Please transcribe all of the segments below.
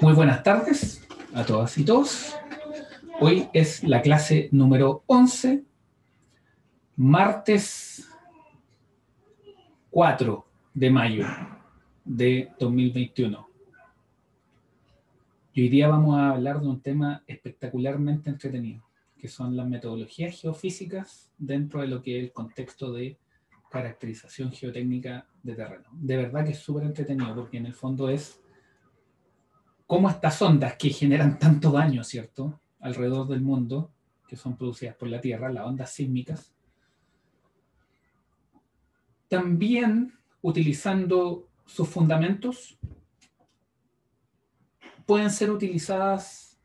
Muy buenas tardes a todas y todos. Hoy es la clase número 11, martes 4 de mayo de 2021. Y hoy día vamos a hablar de un tema espectacularmente entretenido, que son las metodologías geofísicas dentro de lo que es el contexto de caracterización geotécnica de terreno. De verdad que es súper entretenido porque en el fondo es cómo estas ondas que generan tanto daño, ¿cierto? Alrededor del mundo, que son producidas por la Tierra, las ondas sísmicas, también utilizando sus fundamentos, pueden ser utilizadas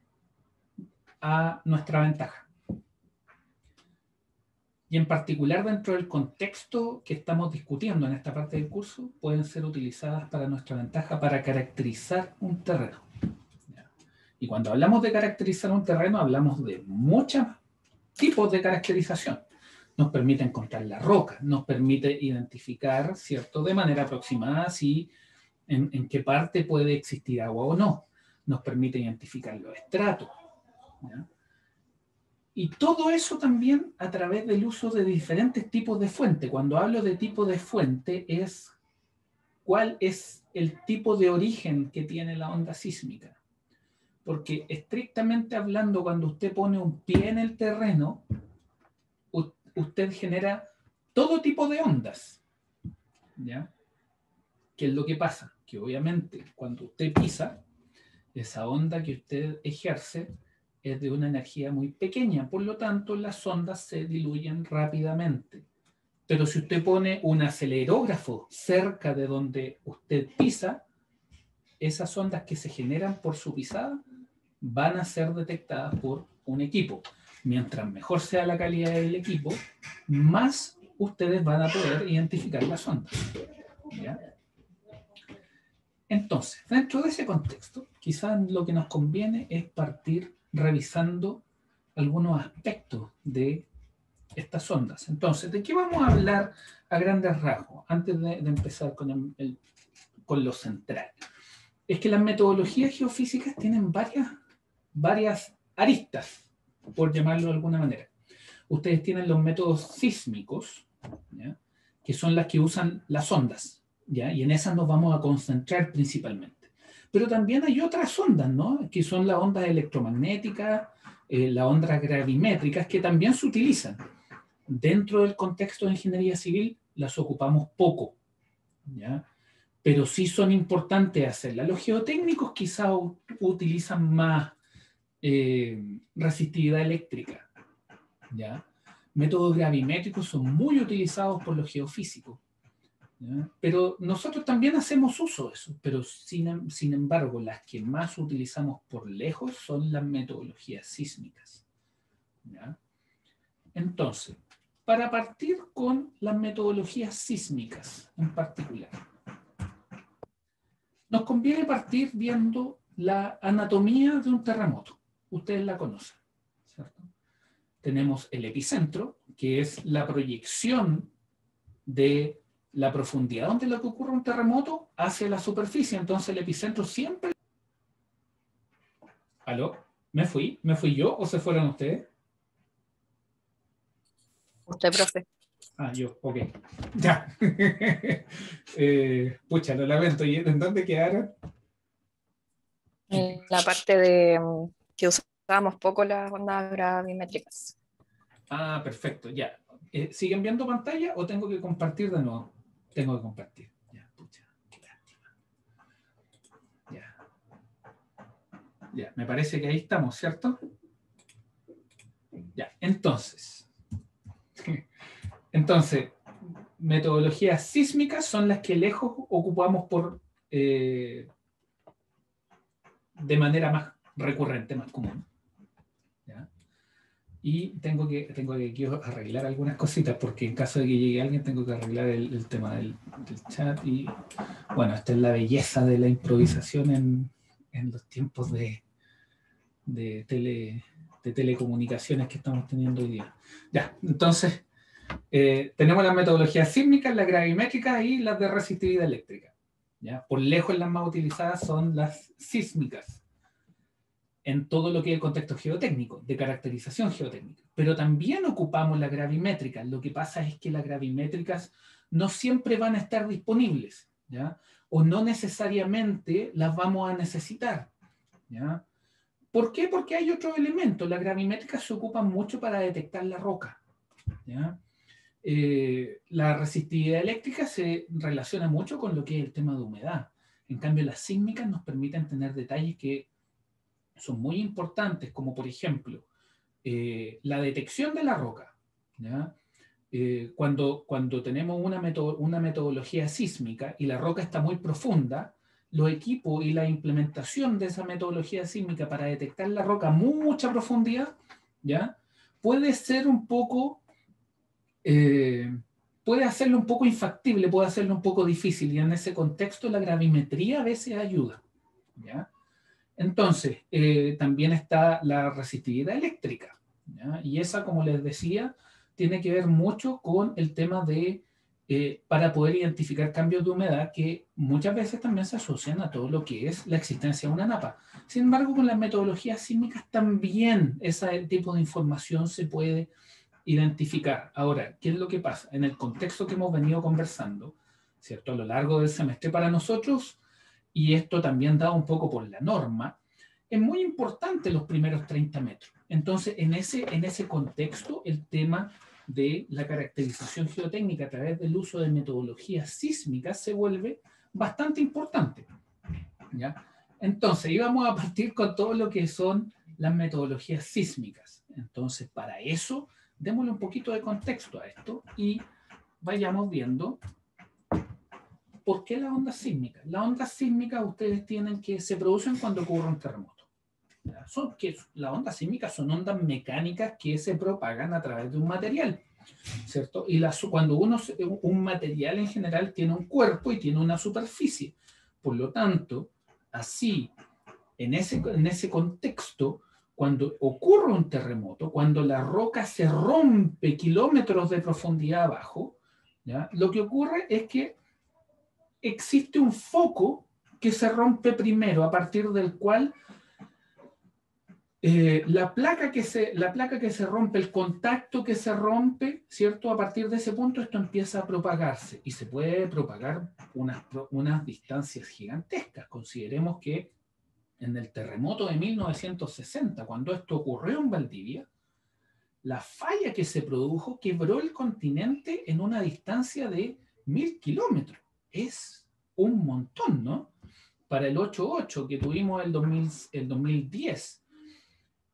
a nuestra ventaja y en particular dentro del contexto que estamos discutiendo en esta parte del curso, pueden ser utilizadas para nuestra ventaja para caracterizar un terreno. Y cuando hablamos de caracterizar un terreno, hablamos de muchos tipos de caracterización. Nos permite encontrar la roca, nos permite identificar, ¿cierto?, de manera aproximada si en, en qué parte puede existir agua o no. Nos permite identificar los estratos. ¿ya? Y todo eso también a través del uso de diferentes tipos de fuente. Cuando hablo de tipo de fuente es cuál es el tipo de origen que tiene la onda sísmica. Porque estrictamente hablando, cuando usted pone un pie en el terreno, usted genera todo tipo de ondas. ¿Ya? ¿Qué es lo que pasa? Que obviamente cuando usted pisa, esa onda que usted ejerce es de una energía muy pequeña, por lo tanto las ondas se diluyen rápidamente. Pero si usted pone un acelerógrafo cerca de donde usted pisa, esas ondas que se generan por su pisada van a ser detectadas por un equipo. Mientras mejor sea la calidad del equipo, más ustedes van a poder identificar las ondas. Entonces, dentro de ese contexto, quizás lo que nos conviene es partir revisando algunos aspectos de estas ondas. Entonces, ¿de qué vamos a hablar a grandes rasgos? Antes de, empezar con, el, con lo central. Es que las metodologías geofísicas tienen varias, varias aristas, por llamarlo de alguna manera. Ustedes tienen los métodos sísmicos, que son las que usan las ondas, y en esas nos vamos a concentrar principalmente. Pero también hay otras ondas, ¿no? Que son las ondas electromagnéticas, eh, las ondas gravimétricas, que también se utilizan. Dentro del contexto de ingeniería civil las ocupamos poco, ¿ya? Pero sí son importantes hacerlas. Los geotécnicos quizá utilizan más eh, resistividad eléctrica, ¿ya? Métodos gravimétricos son muy utilizados por los geofísicos. Pero nosotros también hacemos uso de eso, pero sin, sin, embargo las que más utilizamos por lejos son las metodologías sísmicas. ¿ya? Entonces, para partir con las metodologías sísmicas en particular, nos conviene partir viendo la anatomía de un terremoto. Ustedes la conocen, ¿cierto? Tenemos el epicentro, que es la proyección de la profundidad donde lo que ocurre un terremoto hacia la superficie. Entonces el epicentro siempre... ¿Aló? ¿Me fui? ¿Me fui yo o se fueron ustedes? Usted, profe. Ah, yo, ok. Ya. eh, pucha, lo lamento. ¿Y en dónde quedaron? En la parte de mm, que usábamos poco las ondas gravimétricas. Ah, perfecto, ya. Eh, ¿Siguen viendo pantalla o tengo que compartir de nuevo? Tengo que compartir. Ya, pucha, qué lástima. Ya. Ya, me parece que ahí estamos, ¿cierto? Ya, entonces. Entonces, metodologías sísmicas son las que lejos ocupamos por eh, de manera más recurrente, más común. Y tengo que, tengo que arreglar algunas cositas porque en caso de que llegue alguien tengo que arreglar el, tema del, del, chat. Y bueno, esta es la belleza de la improvisación en, en los tiempos de, de, tele, de, telecomunicaciones que estamos teniendo hoy día. Ya, entonces eh, tenemos las metodologías sísmicas, las gravimétricas y las de resistividad eléctrica. ¿ya? Por lejos las más utilizadas son las sísmicas, en todo lo que es el contexto geotécnico, de caracterización geotécnica. Pero también ocupamos la gravimétrica. Lo que pasa es que las gravimétricas no siempre van a estar disponibles, ¿ya? O no necesariamente las vamos a necesitar, ¿ya? ¿Por qué? Porque hay otro elemento. Las gravimétricas se ocupan mucho para detectar la roca, ¿ya? Eh, la resistividad eléctrica se relaciona mucho con lo que es el tema de humedad. En cambio, las sísmicas nos permiten tener detalles que son muy importantes, como por ejemplo eh, la detección de la roca. Eh, cuando, cuando tenemos una, una metodología sísmica y la roca está muy profunda, los equipos y la implementación de esa metodología sísmica para detectar la roca a mucha profundidad, ¿ya? puede ser un poco eh, puede hacerlo un poco infactible, puede hacerlo un poco difícil y en ese contexto la gravimetría a veces ayuda. ¿ya? Entonces, eh, también está la resistividad eléctrica y esa, como les decía, tiene que ver mucho con el tema de, eh, para poder identificar cambios de humedad que muchas veces también se asocian a todo lo que es la existencia de una napa. Sin embargo, con las metodologías sísmicas también ese tipo de información se puede identificar. Ahora, ¿qué es lo que pasa? En el contexto que hemos venido conversando, ¿cierto? A lo largo del semestre para nosotros, y esto también dado un poco por la norma, es muy importante los primeros 30 metros. Entonces, en ese, en ese contexto, el tema de la caracterización geotécnica a través del uso de metodologías sísmicas se vuelve bastante importante. ¿ya? Entonces, íbamos a partir con todo lo que son las metodologías sísmicas. Entonces, para eso démosle un poquito de contexto a esto y vayamos viendo por qué la onda sísmica. Las ondas sísmicas ustedes tienen que se producen cuando ocurre un terremoto. Son, que las ondas sísmicas son ondas mecánicas que se propagan a través de un material, ¿cierto? Y las, cuando uno, un material en general tiene un cuerpo y tiene una superficie. Por lo tanto, así, en ese, en ese contexto, cuando ocurre un terremoto, cuando la roca se rompe kilómetros de profundidad abajo, ¿ya? lo que ocurre es que existe un foco que se rompe primero, a partir del cual eh, la, placa que se, la placa que se rompe, el contacto que se rompe, ¿cierto? A partir de ese punto esto empieza a propagarse y se puede propagar unas, unas distancias gigantescas. Consideremos que en el terremoto de 1960, cuando esto ocurrió en Valdivia, la falla que se produjo quebró el continente en una distancia de mil kilómetros. Es un montón, ¿no? Para el 8.8 que tuvimos el, 2000, el 2010,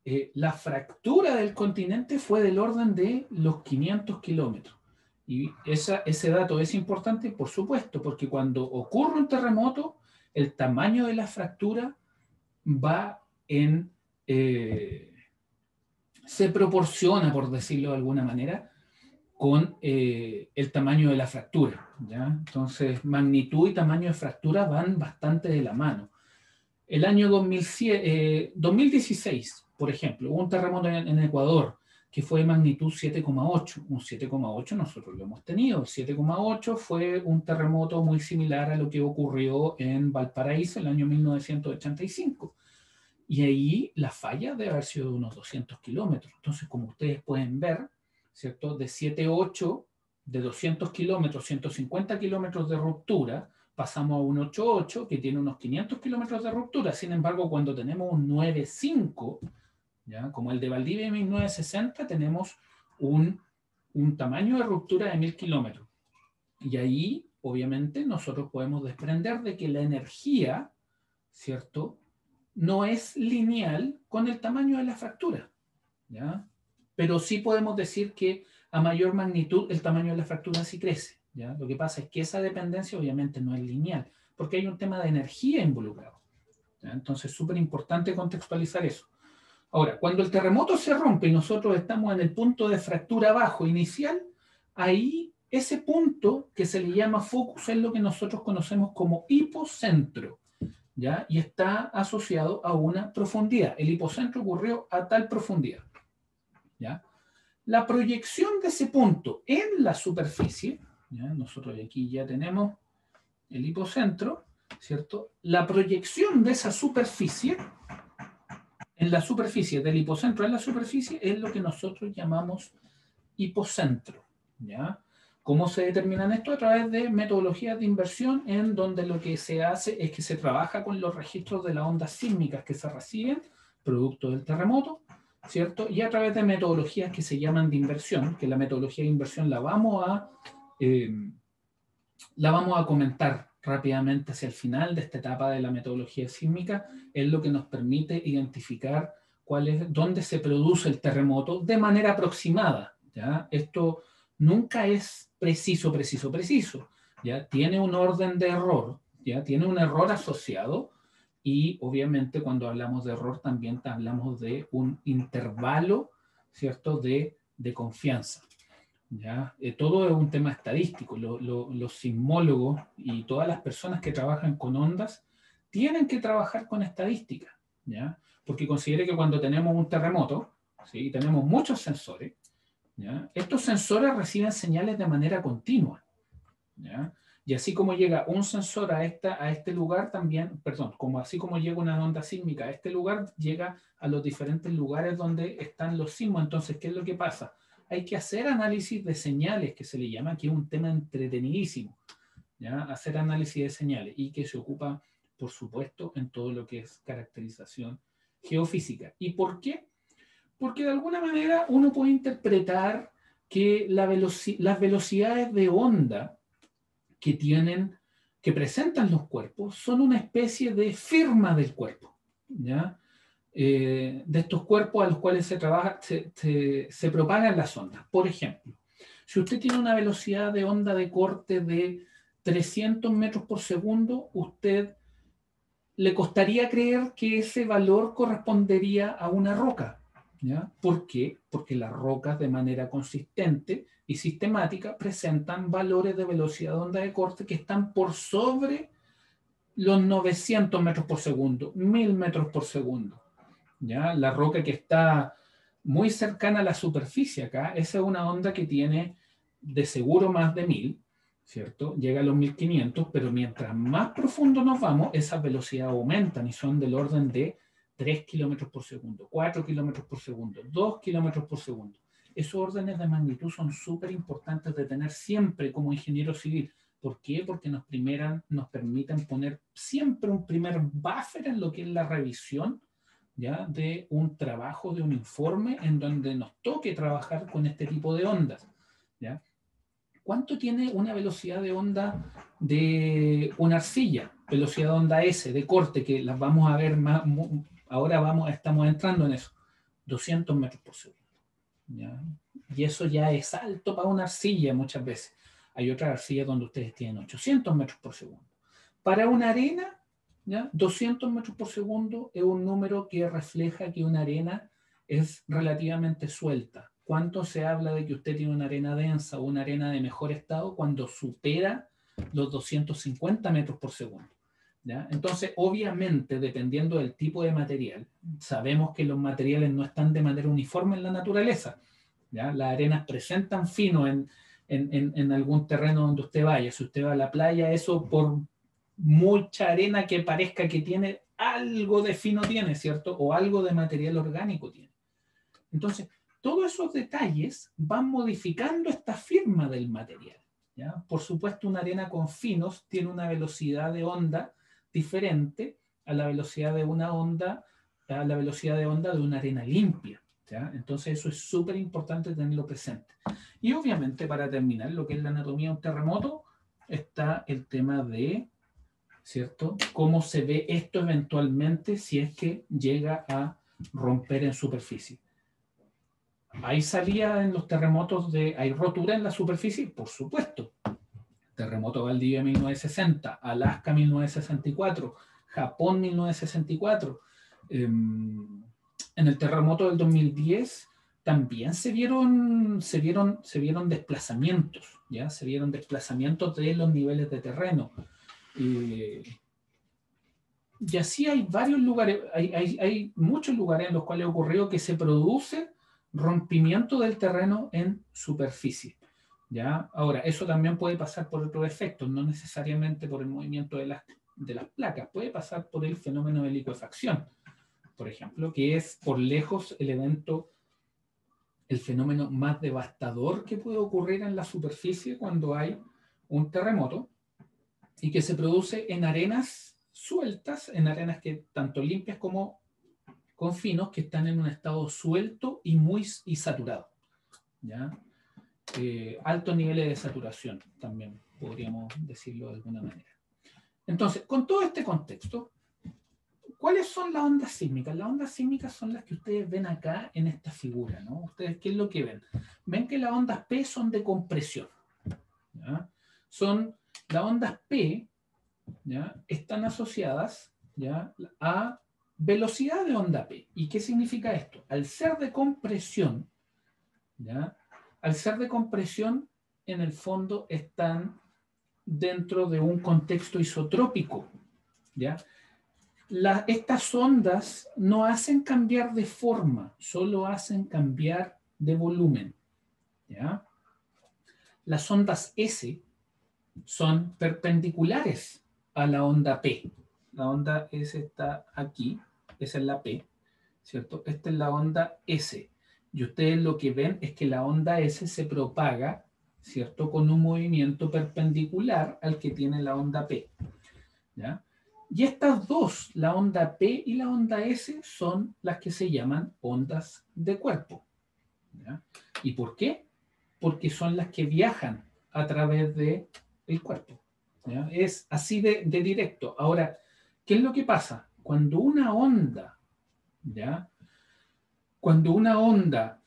eh, la fractura del continente fue del orden de los 500 kilómetros. Y ese dato es importante, por supuesto, porque cuando ocurre un terremoto, el tamaño de la fractura va en, eh, se proporciona, por decirlo de alguna manera, con eh, el tamaño de la fractura. ¿ya? Entonces, magnitud y tamaño de fractura van bastante de la mano. El año 2016, eh, por ejemplo, hubo un terremoto en, Ecuador que fue de magnitud 7,8. Un 7,8 nosotros lo hemos tenido. El 7,8 fue un terremoto muy similar a lo que ocurrió en Valparaíso el año 1985. Y ahí la falla debe haber sido de unos 200 kilómetros. Entonces, como ustedes pueden ver, ¿cierto? De 7,8, de 200 kilómetros, 150 kilómetros de ruptura, pasamos a un 8,8 que tiene unos 500 kilómetros de ruptura. Sin embargo, cuando tenemos un 9,5, ¿ya? como el de Valdivia en 1960, tenemos un, un tamaño de ruptura de 1000 kilómetros. Y ahí, obviamente, nosotros podemos desprender de que la energía, ¿cierto? no es lineal con el tamaño de la fractura. ¿ya? Pero sí podemos decir que a mayor magnitud el tamaño de la fractura sí crece. ¿ya? Lo que pasa es que esa dependencia obviamente no es lineal, porque hay un tema de energía involucrado. ¿ya? Entonces es súper importante contextualizar eso. Ahora, cuando el terremoto se rompe y nosotros estamos en el punto de fractura bajo inicial, ahí ese punto que se le llama focus es lo que nosotros conocemos como hipocentro. Y está asociado a una profundidad. El hipocentro ocurrió a tal profundidad, La proyección de ese punto en la superficie, ¿ya? nosotros aquí ya tenemos el hipocentro, ¿cierto? La proyección de esa superficie en la superficie del hipocentro en la superficie es lo que nosotros llamamos hipocentro, ¿ya? ¿Cómo se determinan esto? A través de metodologías de inversión en donde lo que se hace es que se trabaja con los registros de las ondas sísmicas que se reciben, producto del terremoto, ¿cierto? Y a través de metodologías que se llaman de inversión, que la metodología de inversión la vamos a, eh, la vamos a comentar rápidamente hacia el final de esta etapa de la metodología sísmica, es lo que nos permite identificar cuál es, dónde se produce el terremoto de manera aproximada. ¿ya? Esto nunca es preciso, preciso, preciso. ¿ya? Tiene un orden de error, ¿ya? tiene un error asociado y obviamente cuando hablamos de error también hablamos de un intervalo, ¿cierto?, de, de confianza. ¿ya? Eh, todo es un tema estadístico. los sismólogos y todas las personas que trabajan con ondas tienen que trabajar con estadística, ¿ya? porque considere que cuando tenemos un terremoto, ¿sí? tenemos muchos sensores, ¿ya? estos sensores reciben señales de manera continua. ¿ya? Y así como llega un sensor a, esta, a este lugar también, perdón, como así como llega una onda sísmica a este lugar, llega a los diferentes lugares donde están los sismos. Entonces, ¿qué es lo que pasa? Hay que hacer análisis de señales, que se le llama, que es un tema entretenidísimo, ¿ya? Hacer análisis de señales y que se ocupa, por supuesto, en todo lo que es caracterización geofísica. ¿Y por qué? Porque de alguna manera uno puede interpretar que la las velocidades de onda que tienen, que presentan los cuerpos, son una especie de firma del cuerpo, ¿ya? Eh, de estos cuerpos a los cuales se, trabaja, se, se, propagan las ondas. Por ejemplo, si usted tiene una velocidad de onda de corte de 300 metros por segundo, usted le costaría creer que ese valor correspondería a una roca. ¿Por qué? Porque las rocas de manera consistente y sistemática presentan valores de velocidad de onda de corte que están por sobre los 900 metros por segundo, 1000 metros por segundo. ¿ya? La roca que está muy cercana a la superficie acá, esa es una onda que tiene de seguro más de 1000, ¿cierto? Llega a los 1500, pero mientras más profundo nos vamos, esas velocidades aumentan y son del orden de 3 kilómetros por segundo, 4 kilómetros por segundo, 2 kilómetros por segundo esos órdenes de magnitud son súper importantes de tener siempre como ingeniero civil. ¿Por qué? Porque nos, primeran, nos permiten poner siempre un primer buffer en lo que es la revisión ¿ya? de un trabajo, de un informe en donde nos toque trabajar con este tipo de ondas. ¿Cuánto tiene una velocidad de onda de una arcilla? Velocidad de onda S, de corte, que las vamos a ver más, ahora vamos, estamos entrando en eso. 200 metros por segundo. Y eso ya es alto para una arcilla muchas veces. Hay otras arcillas donde ustedes tienen 800 metros por segundo. Para una arena, ¿ya? 200 metros por segundo es un número que refleja que una arena es relativamente suelta. ¿Cuánto se habla de que usted tiene una arena densa o una arena de mejor estado cuando supera los 250 metros por segundo? Entonces, obviamente, dependiendo del tipo de material, sabemos que los materiales no están de manera uniforme en la naturaleza. ¿ya? Las arenas presentan fino en, en, en, algún terreno donde usted vaya. Si usted va a la playa, eso por mucha arena que parezca que tiene, algo de fino tiene, ¿cierto? O algo de material orgánico tiene. Entonces, todos esos detalles van modificando esta firma del material. ¿ya? Por supuesto, una arena con finos tiene una velocidad de onda diferente a la velocidad de una onda, a la velocidad de onda de una arena limpia. Entonces eso es súper importante tenerlo presente. Y obviamente para terminar lo que es la anatomía de un terremoto, está el tema de, ¿cierto? Cómo se ve esto eventualmente si es que llega a romper en superficie. ¿Hay salida en los terremotos de, hay rotura en la superficie? Por supuesto. Terremoto Valdivia 1960, Alaska 1964, Japón 1964. Em, en el terremoto del 2010 también se vieron, se vieron, se vieron desplazamientos, ¿ya? Se vieron desplazamientos de los niveles de terreno. y así hay varios lugares, hay, hay, hay, muchos lugares en los cuales ha ocurrido que se produce rompimiento del terreno en superficie. ¿Ya? Ahora, eso también puede pasar por otros efectos, no necesariamente por el movimiento de las, de las placas, puede pasar por el fenómeno de liquefacción, por ejemplo, que es por lejos el evento, el fenómeno más devastador que puede ocurrir en la superficie cuando hay un terremoto y que se produce en arenas sueltas, en arenas que tanto limpias como con finos que están en un estado suelto y muy y saturado. ¿ya? Eh, altos niveles de saturación también, podríamos decirlo de alguna manera. Entonces, con todo este contexto, ¿cuáles son las ondas sísmicas? Las ondas sísmicas son las que ustedes ven acá en esta figura, ¿no? ¿Ustedes qué es lo que ven? Ven que las ondas P son de compresión. Son, las ondas P ¿ya? están asociadas ¿ya? a velocidad de onda P. ¿Y qué significa esto? Al ser de compresión, ¿ya? Al ser de compresión, en el fondo están dentro de un contexto isotrópico. estas ondas no hacen cambiar de forma, solo hacen cambiar de volumen. Las ondas S son perpendiculares a la onda P. La onda S está aquí, esa es la P, ¿cierto? Esta es la onda S. Y ustedes lo que ven es que la onda S se propaga, ¿cierto? Con un movimiento perpendicular al que tiene la onda P. ¿Ya? Y estas dos, la onda P y la onda S, son las que se llaman ondas de cuerpo. ¿ya? ¿Y por qué? Porque son las que viajan a través del el cuerpo. ¿ya? Es así de, de, directo. Ahora, ¿qué es lo que pasa? Cuando una onda, ¿ya? Cuando una onda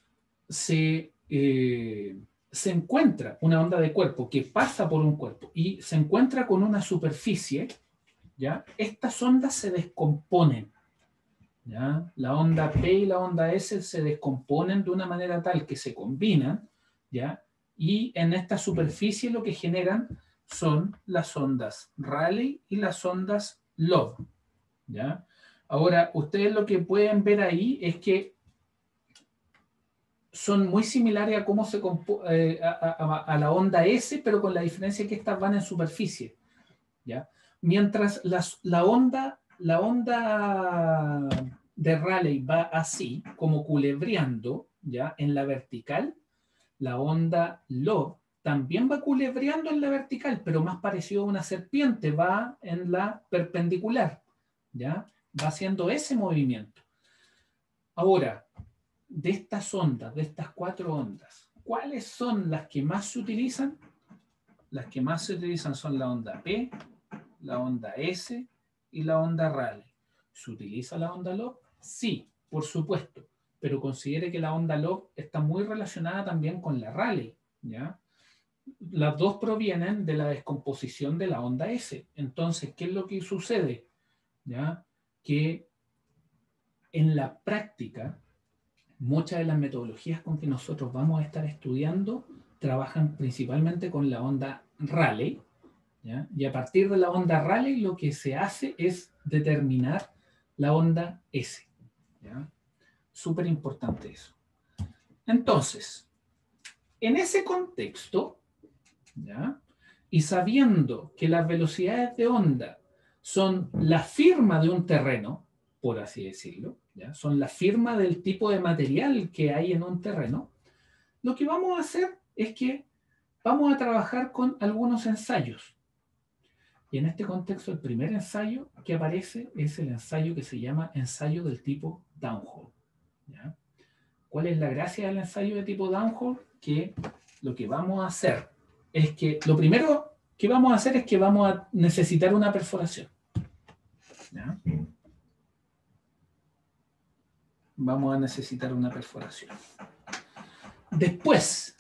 se, eh, se encuentra, una onda de cuerpo que pasa por un cuerpo y se encuentra con una superficie, ¿ya? Estas ondas se descomponen. ¿ya? La onda P y la onda S se descomponen de una manera tal que se combinan, ¿ya? Y en esta superficie lo que generan son las ondas Rayleigh y las ondas Love, ¿ya? Ahora, ustedes lo que pueden ver ahí es que son muy similares a cómo se eh, a, la onda S, pero con la diferencia que estas van en superficie. ¿ya? Mientras la, onda, la onda de Raleigh va así, como culebreando, ¿ya? En la vertical, la onda Love también va culebreando en la vertical, pero más parecido a una serpiente, va en la perpendicular, ¿ya? Va haciendo ese movimiento. Ahora, de estas ondas, de estas cuatro ondas, ¿cuáles son las que más se utilizan? Las que más se utilizan son la onda P, la onda S y la onda Rayleigh. ¿Se utiliza la onda Love? Sí, por supuesto, pero considere que la onda Love está muy relacionada también con la Rayleigh, ¿ya? Las dos provienen de la descomposición de la onda S. Entonces, ¿qué es lo que sucede? ¿Ya? Que en la práctica, muchas de las metodologías con que nosotros vamos a estar estudiando trabajan principalmente con la onda Rayleigh, y a partir de la onda Rayleigh lo que se hace es determinar la onda S. Súper importante eso. Entonces, en ese contexto, y sabiendo que las velocidades de onda son la firma de un terreno, por así decirlo, ¿ya? son la firma del tipo de material que hay en un terreno, lo que vamos a hacer es que vamos a trabajar con algunos ensayos. Y en este contexto, el primer ensayo que aparece es el ensayo que se llama ensayo del tipo downhole. ¿Cuál es la gracia del ensayo de tipo downhole? Que lo que vamos a hacer es que lo primero que vamos a hacer es que vamos a necesitar una perforación. Vamos a necesitar una perforación. Después,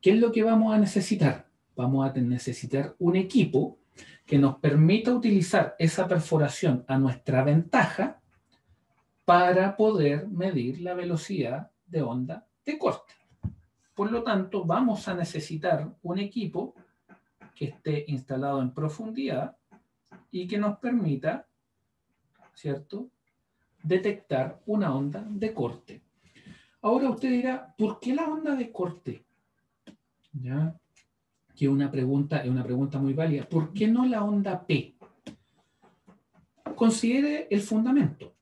¿qué es lo que vamos a necesitar? Vamos a necesitar un equipo que nos permita utilizar esa perforación a nuestra ventaja para poder medir la velocidad de onda de corte. Por lo tanto, vamos a necesitar un equipo que esté instalado en profundidad y que nos permita, ¿cierto?, detectar una onda de corte. Ahora usted dirá, ¿por qué la onda de corte? ¿Ya? que una pregunta, es una pregunta muy válida. ¿Por qué no la onda P? considere el fundamento.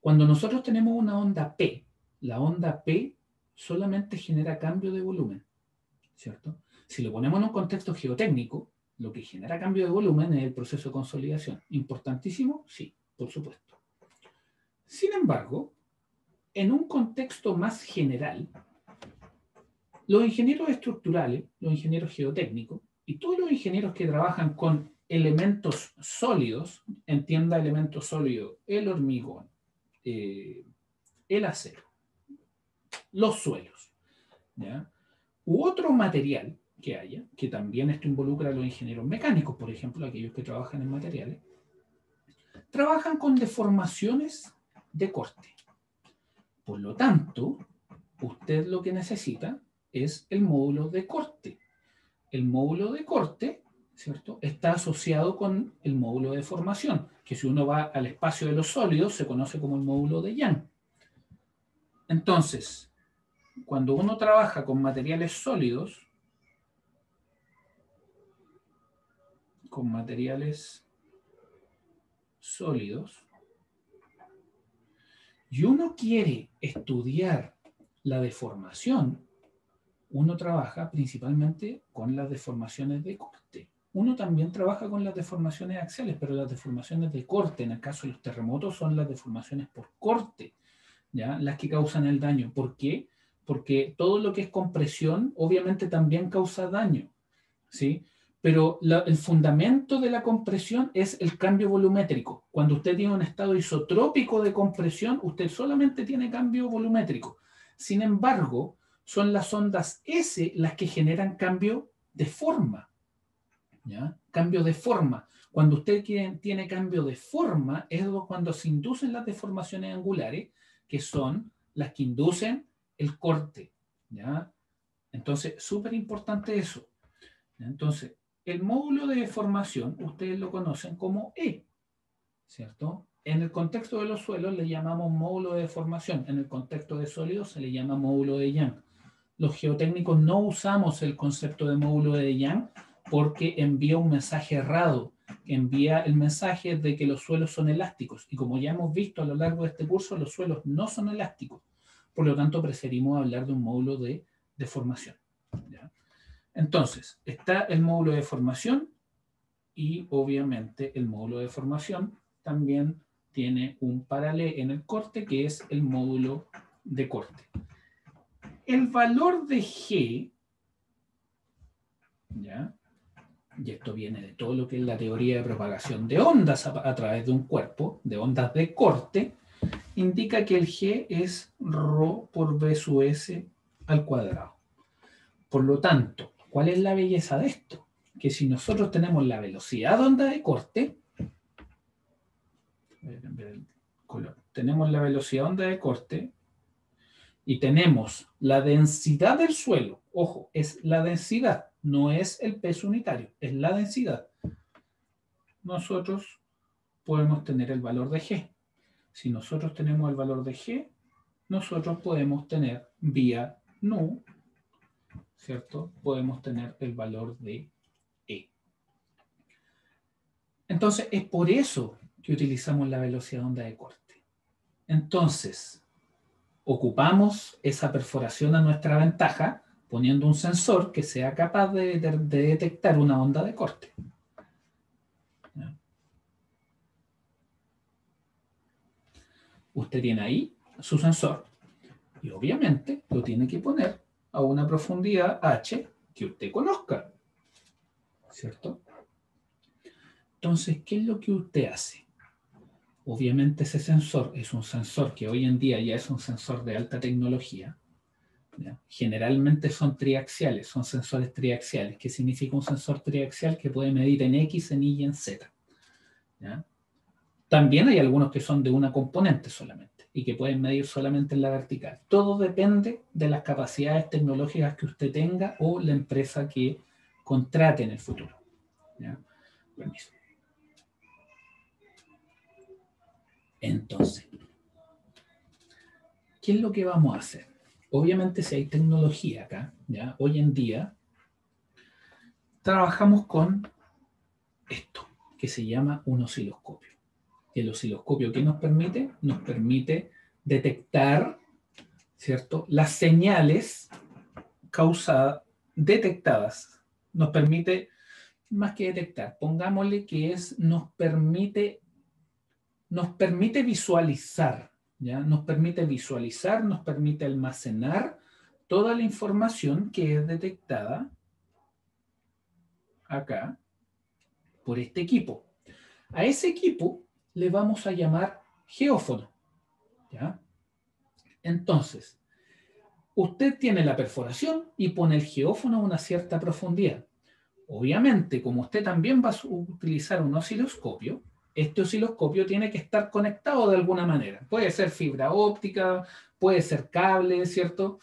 Cuando nosotros tenemos una onda P, la onda P solamente genera cambio de volumen, ¿cierto? Si lo ponemos en un contexto geotécnico, lo que genera cambio de volumen es el proceso de consolidación. ¿Importantísimo? Sí, por supuesto. Sin embargo, en un contexto más general, los ingenieros estructurales, los ingenieros geotécnicos y todos los ingenieros que trabajan con elementos sólidos, entienda elementos sólidos, el hormigón, eh, el acero, los suelos, u otro material que haya, que también esto involucra a los ingenieros mecánicos, por ejemplo, aquellos que trabajan en materiales, trabajan con deformaciones de corte. Por lo tanto, usted lo que necesita es el módulo de corte. El módulo de corte, ¿cierto? Está asociado con el módulo de formación, que si uno va al espacio de los sólidos se conoce como el módulo de Young. Entonces, cuando uno trabaja con materiales sólidos, con materiales sólidos, y uno quiere estudiar la deformación, uno trabaja principalmente con las deformaciones de corte. Uno también trabaja con las deformaciones axiales, pero las deformaciones de corte, en el caso de los terremotos, son las deformaciones por corte, ¿ya? las que causan el daño. ¿Por qué? Porque todo lo que es compresión obviamente también causa daño. ¿sí? Pero el fundamento de la compresión es el cambio volumétrico. Cuando usted tiene un estado isotrópico de compresión, usted solamente tiene cambio volumétrico. Sin embargo, son las ondas S las que generan cambio de forma. ¿ya? Cambio de forma. Cuando usted tiene cambio de forma, es cuando se inducen las deformaciones angulares, que son las que inducen el corte. ¿ya? Entonces, súper importante eso. Entonces, el módulo de deformación, ustedes lo conocen como E, ¿cierto? En el contexto de los suelos le llamamos módulo de deformación, en el contexto de sólidos se le llama módulo de Young los geotécnicos no usamos el concepto de módulo de Young porque envía un mensaje errado, envía el mensaje de que los suelos son elásticos. Y como ya hemos visto a lo largo de este curso, los suelos no son elásticos. Por lo tanto, preferimos hablar de un módulo de deformación. Entonces, está el módulo de formación y obviamente el módulo de formación también tiene un paralelo en el corte que es el módulo de corte el valor de G, ¿ya? y esto viene de todo lo que es la teoría de propagación de ondas a, través de un cuerpo, de ondas de corte, indica que el G es ρ por B sub S al cuadrado. Por lo tanto, ¿cuál es la belleza de esto? Que si nosotros tenemos la velocidad de onda de corte, tenemos la velocidad de onda de corte, y tenemos la densidad del suelo, ojo, es la densidad, no es el peso unitario, es la densidad. Nosotros podemos tener el valor de G. Si nosotros tenemos el valor de G, nosotros podemos tener vía nu, ¿cierto? Podemos tener el valor de E. Entonces, es por eso que utilizamos la velocidad de onda de corte. Entonces, ocupamos esa perforación a nuestra ventaja poniendo un sensor que sea capaz de, detectar una onda de corte. Usted tiene ahí su sensor y obviamente lo tiene que poner a una profundidad H que usted conozca. ¿Cierto? Entonces, ¿qué es lo que usted hace? Obviamente ese sensor es un sensor que hoy en día ya es un sensor de alta tecnología. Generalmente son triaxiales, son sensores triaxiales. ¿Qué significa un sensor triaxial? Que puede medir en X, en Y y en Z. También hay algunos que son de una componente solamente y que pueden medir solamente en la vertical. Todo depende de las capacidades tecnológicas que usted tenga o la empresa que contrate en el futuro. Permiso. Entonces, ¿qué es lo que vamos a hacer? Obviamente si hay tecnología acá, ¿ya? hoy en día, trabajamos con esto, que se llama un osciloscopio. El osciloscopio, ¿qué nos permite? Nos permite detectar, ¿cierto? Las señales causadas, detectadas. Nos permite, más que detectar, pongámosle que es, nos permite, nos permite visualizar, ¿ya? Nos permite visualizar, nos permite almacenar toda la información que es detectada acá por este equipo. A ese equipo le vamos a llamar geófono. ¿ya? Entonces, usted tiene la perforación y pone el geófono a una cierta profundidad. Obviamente, como usted también va a utilizar un osciloscopio, este osciloscopio tiene que estar conectado de alguna manera. Puede ser fibra óptica, puede ser cable, ¿cierto?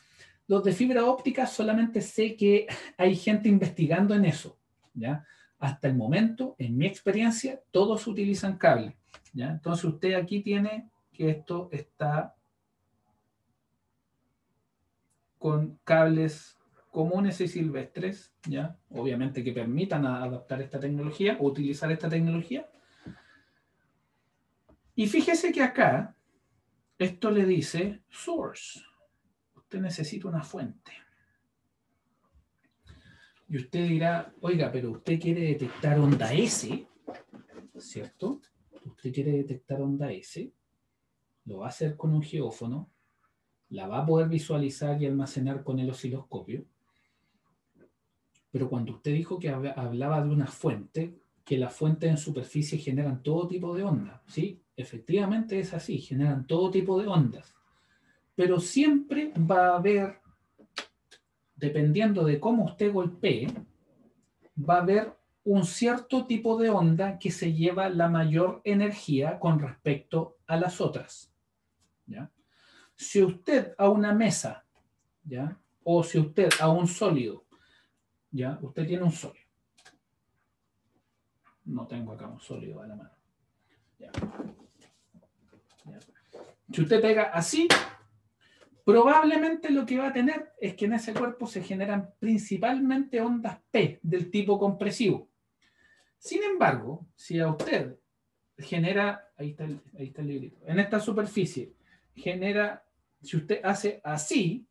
Los de fibra óptica solamente sé que hay gente investigando en eso, ¿ya? Hasta el momento, en mi experiencia, todos utilizan cable. Entonces usted aquí tiene que esto está con cables comunes y silvestres, ¿ya? obviamente que permitan adaptar esta tecnología o utilizar esta tecnología. Y fíjese que acá esto le dice source. Usted necesita una fuente. Y usted dirá, oiga, pero usted quiere detectar onda S, ¿cierto? Usted quiere detectar onda S, lo va a hacer con un geófono, la va a poder visualizar y almacenar con el osciloscopio. Pero cuando usted dijo que hablaba de una fuente, que las fuentes en superficie generan todo tipo de ondas, ¿sí? Efectivamente es así, generan todo tipo de ondas. Pero siempre va a haber dependiendo de cómo usted golpee, va a haber un cierto tipo de onda que se lleva la mayor energía con respecto a las otras. ¿ya? Si usted a una mesa, ¿ya? o si usted a un sólido, ¿ya? usted tiene un sólido. No tengo acá un sólido a la mano. Si usted pega así, Probablemente lo que va a tener es que en ese cuerpo se generan principalmente ondas P del tipo compresivo. Sin embargo, si a usted genera, ahí está el, ahí está el librito, en esta superficie, genera, si usted hace así,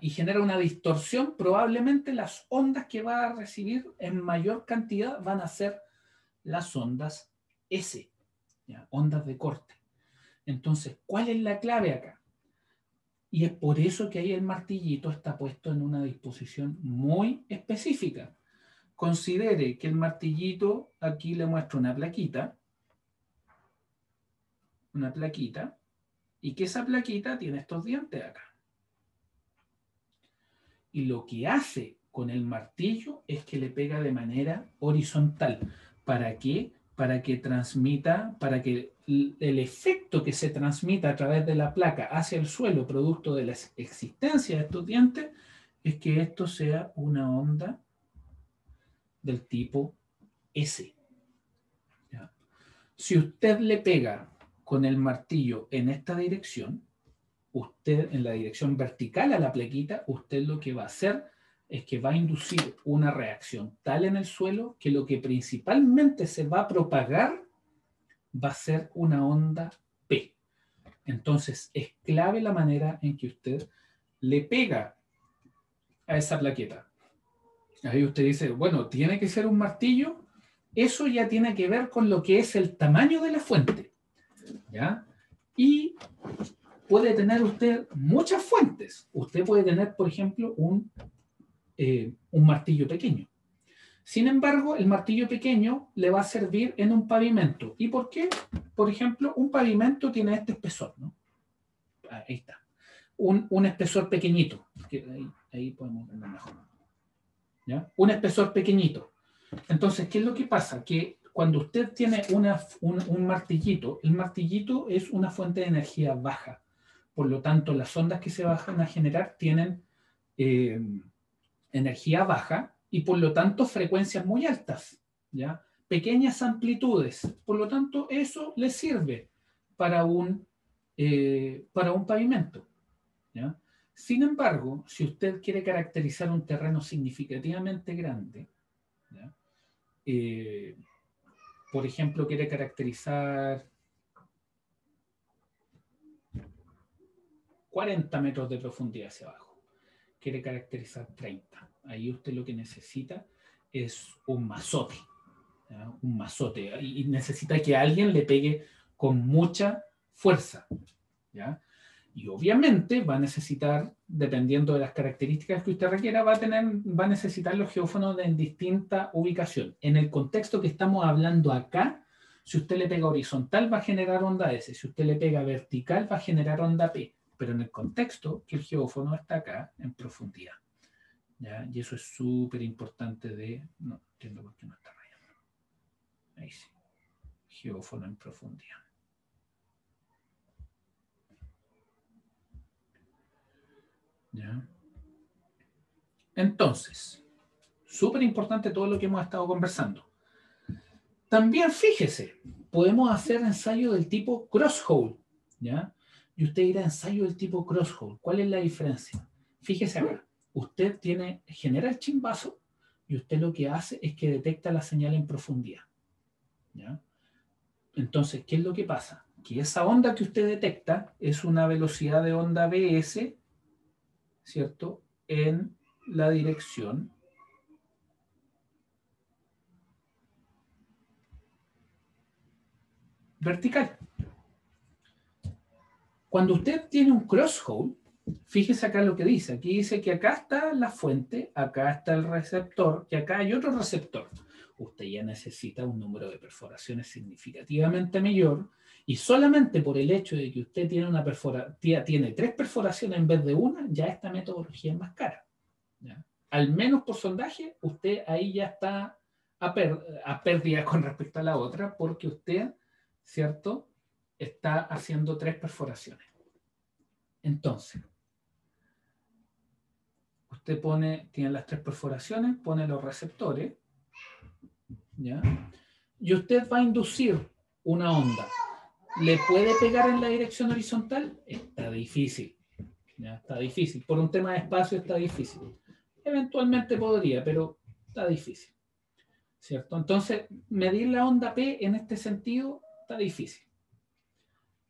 y genera una distorsión, probablemente las ondas que va a recibir en mayor cantidad van a ser las ondas S, ondas de corte. Entonces, ¿cuál es la clave acá? Y es por eso que ahí el martillito está puesto en una disposición muy específica. Considere que el martillito, aquí le muestro una plaquita, una plaquita, y que esa plaquita tiene estos dientes acá. Y lo que hace con el martillo es que le pega de manera horizontal. ¿Para qué? Para que transmita, para que el efecto que se transmite a través de la placa hacia el suelo, producto de la existencia de estos dientes, es que esto sea una onda del tipo S. Si usted le pega con el martillo en esta dirección, usted en la dirección vertical a la plequita, usted lo que va a hacer es que va a inducir una reacción tal en el suelo que lo que principalmente se va a propagar va a ser una onda P. Entonces, es clave la manera en que usted le pega a esa plaqueta. Ahí usted dice, bueno, tiene que ser un martillo. Eso ya tiene que ver con lo que es el tamaño de la fuente. ¿Ya? Y puede tener usted muchas fuentes. Usted puede tener, por ejemplo, un, eh, un martillo pequeño. Sin embargo, el martillo pequeño le va a servir en un pavimento. ¿Y por qué? Por ejemplo, un pavimento tiene este espesor, ¿no? Ahí está. Un, espesor pequeñito. Ahí, podemos verlo mejor. ¿Ya? Un espesor pequeñito. Entonces, ¿qué es lo que pasa? Que cuando usted tiene un, martillito, el martillito es una fuente de energía baja. Por lo tanto, las ondas que se bajan a generar tienen eh, energía baja y por lo tanto frecuencias muy altas, ¿ya? Pequeñas amplitudes. Por lo tanto, eso le sirve para un, eh, para un pavimento, ¿ya? Sin embargo, si usted quiere caracterizar un terreno significativamente grande, eh, por ejemplo, quiere caracterizar 40 metros de profundidad hacia abajo. Quiere caracterizar 30. Ahí usted lo que necesita es un mazote. Un mazote. Y necesita que alguien le pegue con mucha fuerza. ¿ya? Y obviamente va a necesitar, dependiendo de las características que usted requiera, va a, tener, va a necesitar los geófonos en distinta ubicación. En el contexto que estamos hablando acá, si usted le pega horizontal va a generar onda S, si usted le pega vertical va a generar onda P pero en el contexto que el geófono está acá en profundidad. ¿ya? Y eso es súper importante de... No entiendo por qué no está rayando. Ahí sí. Geófono en profundidad. Entonces, súper importante todo lo que hemos estado conversando. También fíjese, podemos hacer ensayo del tipo cross-hole, ¿ya? y usted irá ensayo del tipo crosshole. ¿Cuál es la diferencia? Fíjese acá, usted tiene, genera el chimbazo y usted lo que hace es que detecta la señal en profundidad. ¿ya? Entonces, ¿qué es lo que pasa? Que esa onda que usted detecta es una velocidad de onda BS, ¿cierto? En la dirección vertical. Cuando usted tiene un crosshole, fíjese acá lo que dice. Aquí dice que acá está la fuente, acá está el receptor y acá hay otro receptor. Usted ya necesita un número de perforaciones significativamente mayor y solamente por el hecho de que usted tiene, una perfora, tiene tres perforaciones en vez de una, ya esta metodología es más cara. Al menos por sondaje, usted ahí ya está a, a pérdida con respecto a la otra porque usted, ¿cierto? está haciendo tres perforaciones. Entonces, usted pone, tiene las tres perforaciones, pone los receptores, ¿ya? Y usted va a inducir una onda. ¿Le puede pegar en la dirección horizontal? Está difícil. Está difícil. Por un tema de espacio está difícil. Eventualmente podría, pero está difícil. ¿Cierto? Entonces, medir la onda P en este sentido está difícil.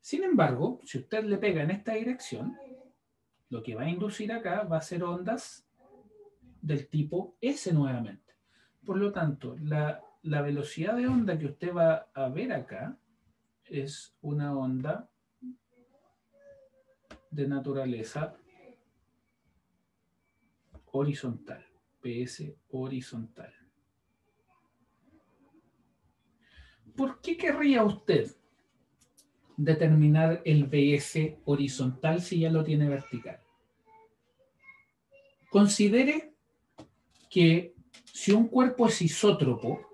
Sin embargo, si usted le pega en esta dirección, lo que va a inducir acá va a ser ondas del tipo S nuevamente. Por lo tanto, la, velocidad de onda que usted va a ver acá es una onda de naturaleza horizontal, PS horizontal. ¿Por qué querría usted determinar el BS horizontal si ya lo tiene vertical. Considere que si un cuerpo es isótropo,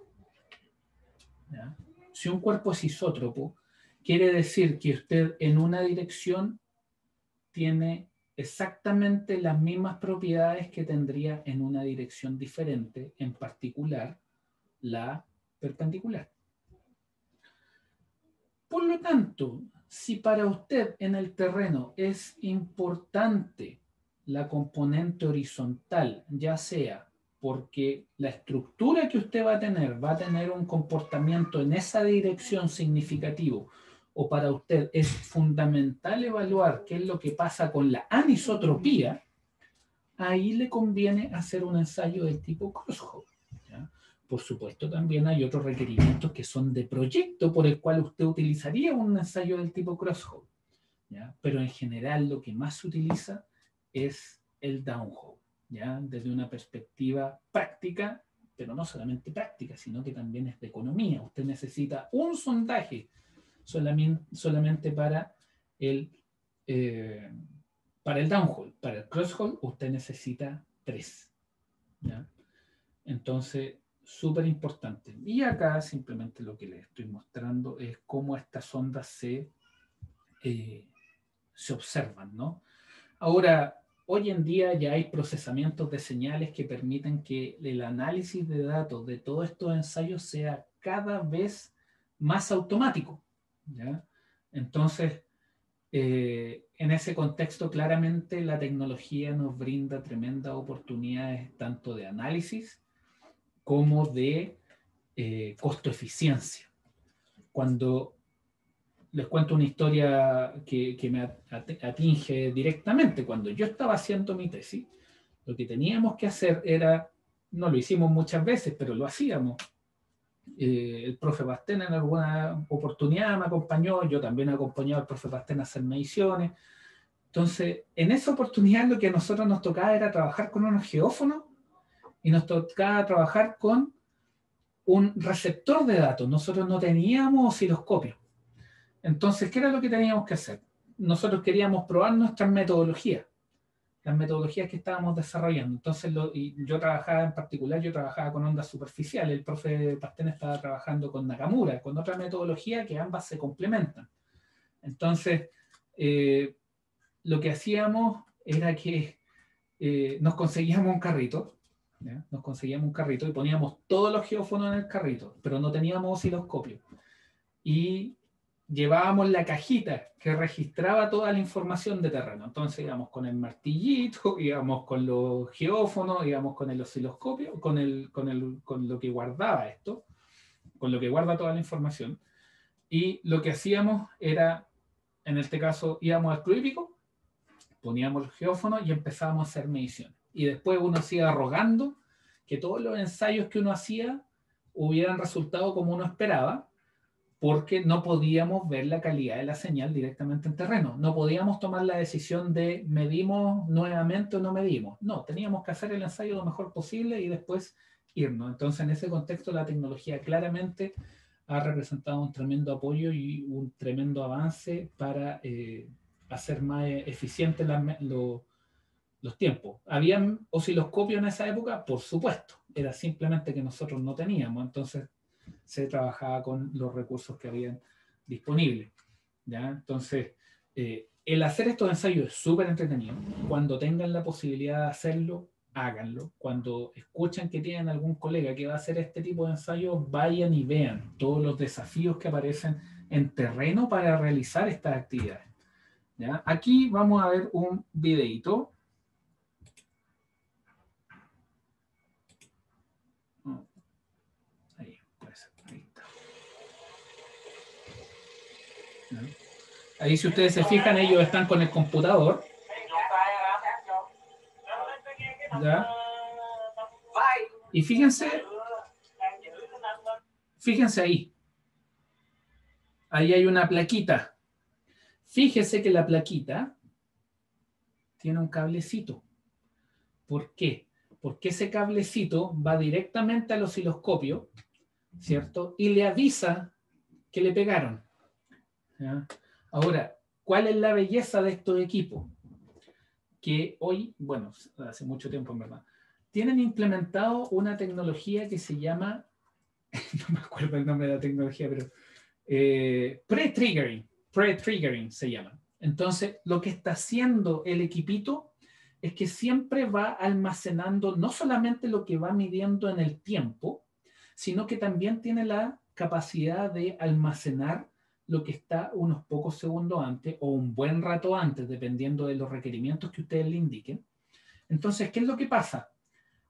si un cuerpo es isótropo, quiere decir que usted en una dirección tiene exactamente las mismas propiedades que tendría en una dirección diferente, en particular la perpendicular. Por lo tanto, si para usted en el terreno es importante la componente horizontal, ya sea porque la estructura que usted va a tener va a tener un comportamiento en esa dirección significativo, o para usted es fundamental evaluar qué es lo que pasa con la anisotropía, ahí le conviene hacer un ensayo del tipo crosshole. Por supuesto, también hay otros requerimientos que son de proyecto por el cual usted utilizaría un ensayo del tipo crosshole. ¿ya? Pero en general lo que más se utiliza es el downhole, ¿ya? desde una perspectiva práctica, pero no solamente práctica, sino que también es de economía. Usted necesita un sondaje solamente, para el, eh, para el downhole. Para el crosshole usted necesita tres. Entonces, súper importante. Y acá simplemente lo que les estoy mostrando es cómo estas ondas se, eh, se observan, ¿no? Ahora, hoy en día ya hay procesamientos de señales que permiten que el análisis de datos de todos estos ensayos sea cada vez más automático, ¿ya? Entonces, eh, en ese contexto, claramente la tecnología nos brinda tremendas oportunidades tanto de análisis como de eh, costo-eficiencia. cuando les cuento una historia que, que me atinge directamente, cuando yo estaba haciendo mi tesis, lo que teníamos que hacer era, no lo hicimos muchas veces, pero lo hacíamos. Eh, el profe Bastén en alguna oportunidad me acompañó, yo también acompañé al profe Bastén a hacer mediciones. Entonces, en esa oportunidad lo que a nosotros nos tocaba era trabajar con unos geófonos y nos tocaba trabajar con un receptor de datos. Nosotros no teníamos osciloscopio. Entonces, ¿qué era lo que teníamos que hacer? Nosotros queríamos probar nuestras metodologías las metodologías que estábamos desarrollando. Entonces, y yo trabajaba en particular, yo trabajaba con ondas superficiales, el profe Pastén estaba trabajando con Nakamura, con otra metodología que ambas se complementan. Entonces, eh, lo que hacíamos era que eh, nos conseguíamos un carrito, nos conseguíamos un carrito y poníamos todos los geófonos en el carrito, pero no teníamos osciloscopio. Y llevábamos la cajita que registraba toda la información de terreno. Entonces íbamos con el martillito, íbamos con los geófonos, íbamos con el osciloscopio, con, el, con, el, con lo que guardaba esto, con lo que guarda toda la información. Y lo que hacíamos era, en este caso, íbamos al club poníamos el geófono y empezábamos a hacer mediciones. Y después uno sigue rogando que todos los ensayos que uno hacía hubieran resultado como uno esperaba, porque no podíamos ver la calidad de la señal directamente en terreno. No podíamos tomar la decisión de medimos nuevamente o no medimos. No, teníamos que hacer el ensayo lo mejor posible y después irnos. Entonces, en ese contexto, la tecnología claramente ha representado un tremendo apoyo y un tremendo avance para eh, hacer más eficientes los tiempos. ¿Habían osciloscopios en esa época? Por supuesto. Era simplemente que nosotros no teníamos. Entonces, se trabajaba con los recursos que habían disponibles. ¿ya? Entonces, eh, el hacer estos ensayos es súper entretenido. Cuando tengan la posibilidad de hacerlo, háganlo. Cuando escuchan que tienen algún colega que va a hacer este tipo de ensayos, vayan y vean todos los desafíos que aparecen en terreno para realizar estas actividades. ¿ya? Aquí vamos a ver un videito Ahí si ustedes se fijan, ellos están con el computador. Y fíjense, fíjense ahí. Ahí hay una plaquita. Fíjese que la plaquita tiene un cablecito. ¿Por qué? Porque ese cablecito va directamente al osciloscopio, ¿cierto? Y le avisa que le pegaron. Ahora, ¿cuál es la belleza de estos equipos? Que hoy, bueno, hace mucho tiempo en verdad, tienen implementado una tecnología que se llama, no me acuerdo el nombre de la tecnología, pero eh, pre-triggering, pre-triggering se llama. Entonces, lo que está haciendo el equipito es que siempre va almacenando no solamente lo que va midiendo en el tiempo, sino que también tiene la capacidad de almacenar lo que está unos pocos segundos antes o un buen rato antes, dependiendo de los requerimientos que ustedes le indiquen. Entonces, ¿qué es lo que pasa?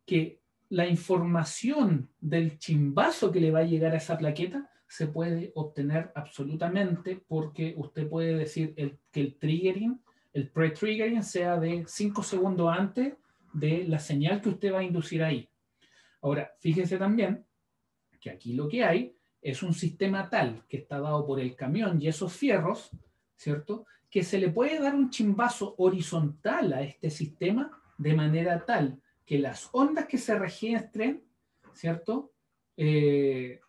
Que la información del chimbazo que le va a llegar a esa plaqueta se puede obtener absolutamente porque usted puede decir que el triggering, el pre-triggering sea de 5 segundos antes de la señal que usted va a inducir ahí. Ahora, fíjese también que aquí lo que hay es un sistema tal que está dado por el camión y esos fierros, ¿cierto? Que se le puede dar un chimbazo horizontal a este sistema de manera tal que las ondas que se registren, ¿cierto? Eh,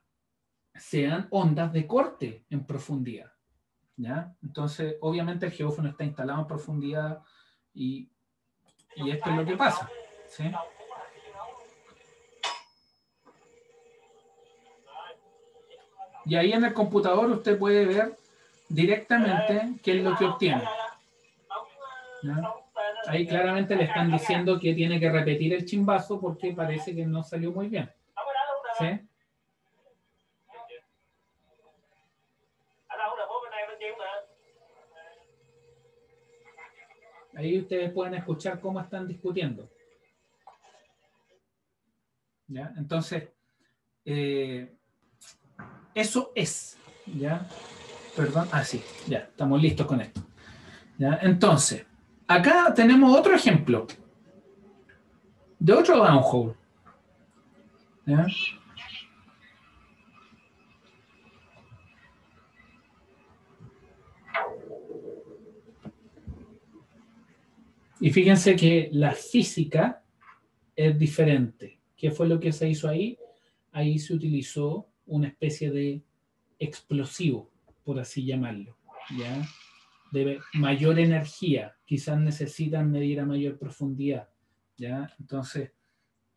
sean ondas de corte en profundidad. ¿ya? Entonces, obviamente el geófono está instalado en profundidad y, y esto es lo que pasa. ¿sí? Y ahí en el computador usted puede ver directamente qué es lo que obtiene. Ahí claramente le están diciendo que tiene que repetir el chimbazo porque parece que no salió muy bien. Ahí ustedes pueden escuchar cómo están discutiendo. ¿Ya? Entonces, eh, eso es. ¿Ya? Perdón. Ah, sí, ya, estamos listos con esto. ¿Ya? Entonces, acá tenemos otro ejemplo de otro downhole. ¿Ya? Y fíjense que la física es diferente. ¿Qué fue lo que se hizo ahí? Ahí se utilizó una especie de explosivo, por así llamarlo, ¿ya? De mayor energía, quizás necesitan medir a mayor profundidad, ¿ya? Entonces,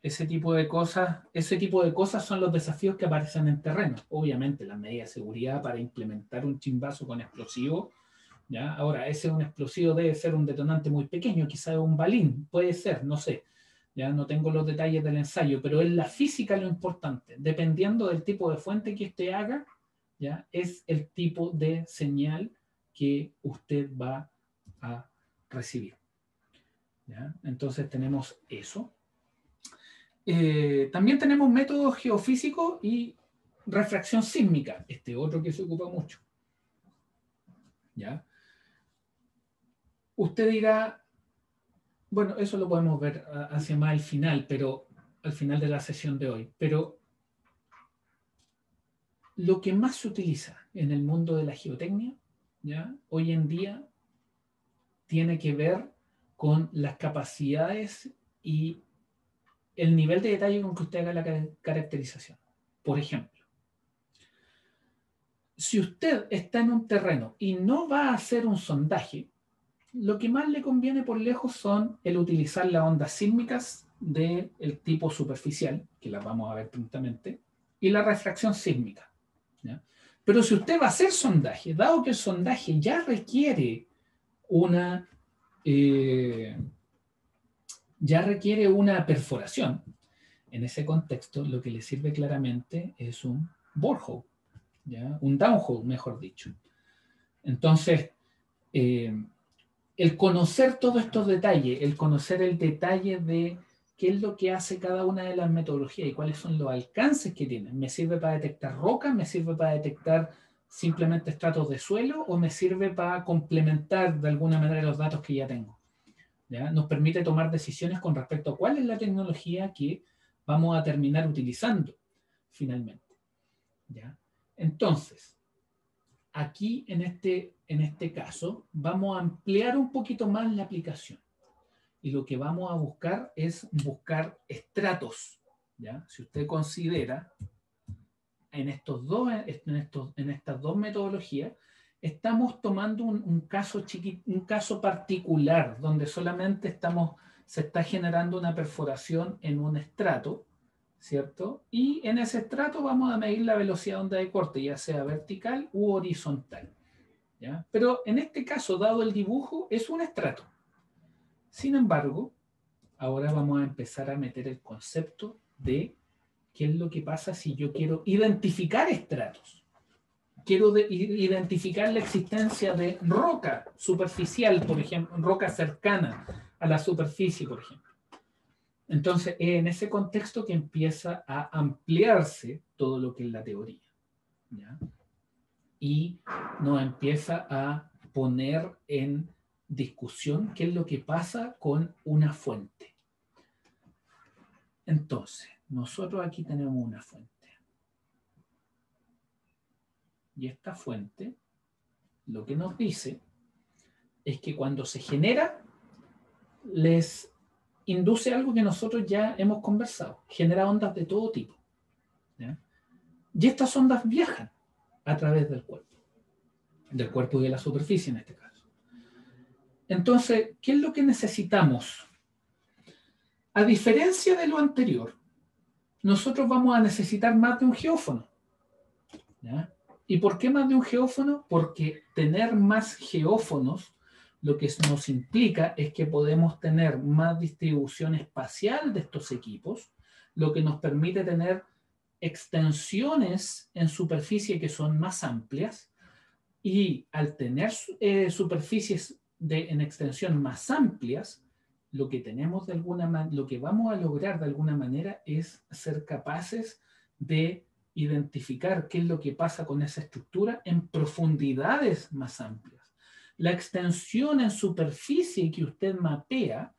ese tipo de cosas, ese tipo de cosas son los desafíos que aparecen en terreno. Obviamente, las medidas de seguridad para implementar un chimbazo con explosivo Ahora, ese un explosivo debe ser un detonante muy pequeño, quizás un balín, puede ser, no sé. Ya no tengo los detalles del ensayo, pero es la física lo importante. Dependiendo del tipo de fuente que usted haga, ¿ya? es el tipo de señal que usted va a recibir. Entonces tenemos eso. Eh, también tenemos método geofísico y refracción sísmica, este otro que se ocupa mucho. ¿Ya? Usted dirá, bueno, eso lo podemos ver hacia más al final, pero al final de la sesión de hoy, pero lo que más se utiliza en el mundo de la geotecnia, ¿ya? hoy en día, tiene que ver con las capacidades y el nivel de detalle con que usted haga la caracterización. Por ejemplo, si usted está en un terreno y no va a hacer un sondaje, lo que más le conviene por lejos son el utilizar las ondas sísmicas del tipo superficial, que las vamos a ver prontamente, y la refracción sísmica. Pero si usted va a hacer sondaje, dado que el sondaje ya requiere una, eh, ya requiere una perforación, en ese contexto lo que le sirve claramente es un borehole, un downhole, mejor dicho. Entonces, eh, el conocer todos estos detalles, el conocer el detalle de qué es lo que hace cada una de las metodologías y cuáles son los alcances que tienen. ¿Me sirve para detectar rocas? ¿Me sirve para detectar simplemente estratos de suelo? ¿O me sirve para complementar de alguna manera los datos que ya tengo? ¿Ya? Nos permite tomar decisiones con respecto a cuál es la tecnología que vamos a terminar utilizando finalmente. ¿Ya? Entonces, aquí en este, en este caso vamos a ampliar un poquito más la aplicación. Y lo que vamos a buscar es buscar estratos. ¿ya? Si usted considera en, estos dos, en, estos, en estas dos metodologías, estamos tomando un, caso un caso particular donde solamente estamos, se está generando una perforación en un estrato ¿cierto? Y en ese estrato vamos a medir la velocidad de onda de corte, ya sea vertical u horizontal. ¿ya? Pero en este caso, dado el dibujo, es un estrato. Sin embargo, ahora vamos a empezar a meter el concepto de qué es lo que pasa si yo quiero identificar estratos. Quiero identificar la existencia de roca superficial, por ejemplo, roca cercana a la superficie, por ejemplo. Entonces, es en ese contexto que empieza a ampliarse todo lo que es la teoría. Y nos empieza a poner en discusión qué es lo que pasa con una fuente. Entonces, nosotros aquí tenemos una fuente. Y esta fuente lo que nos dice es que cuando se genera, les induce algo que nosotros ya hemos conversado, genera ondas de todo tipo. Y estas ondas viajan a través del cuerpo, del cuerpo y de la superficie en este caso. Entonces, ¿qué es lo que necesitamos? A diferencia de lo anterior, nosotros vamos a necesitar más de un geófono. ¿Y por qué más de un geófono? Porque tener más geófonos lo que nos implica es que podemos tener más distribución espacial de estos equipos, lo que nos permite tener extensiones en superficie que son más amplias y al tener eh, superficies en extensión más amplias, lo que tenemos de alguna lo que vamos a lograr de alguna manera es ser capaces de identificar qué es lo que pasa con esa estructura en profundidades más amplias. La extensión en superficie que usted mapea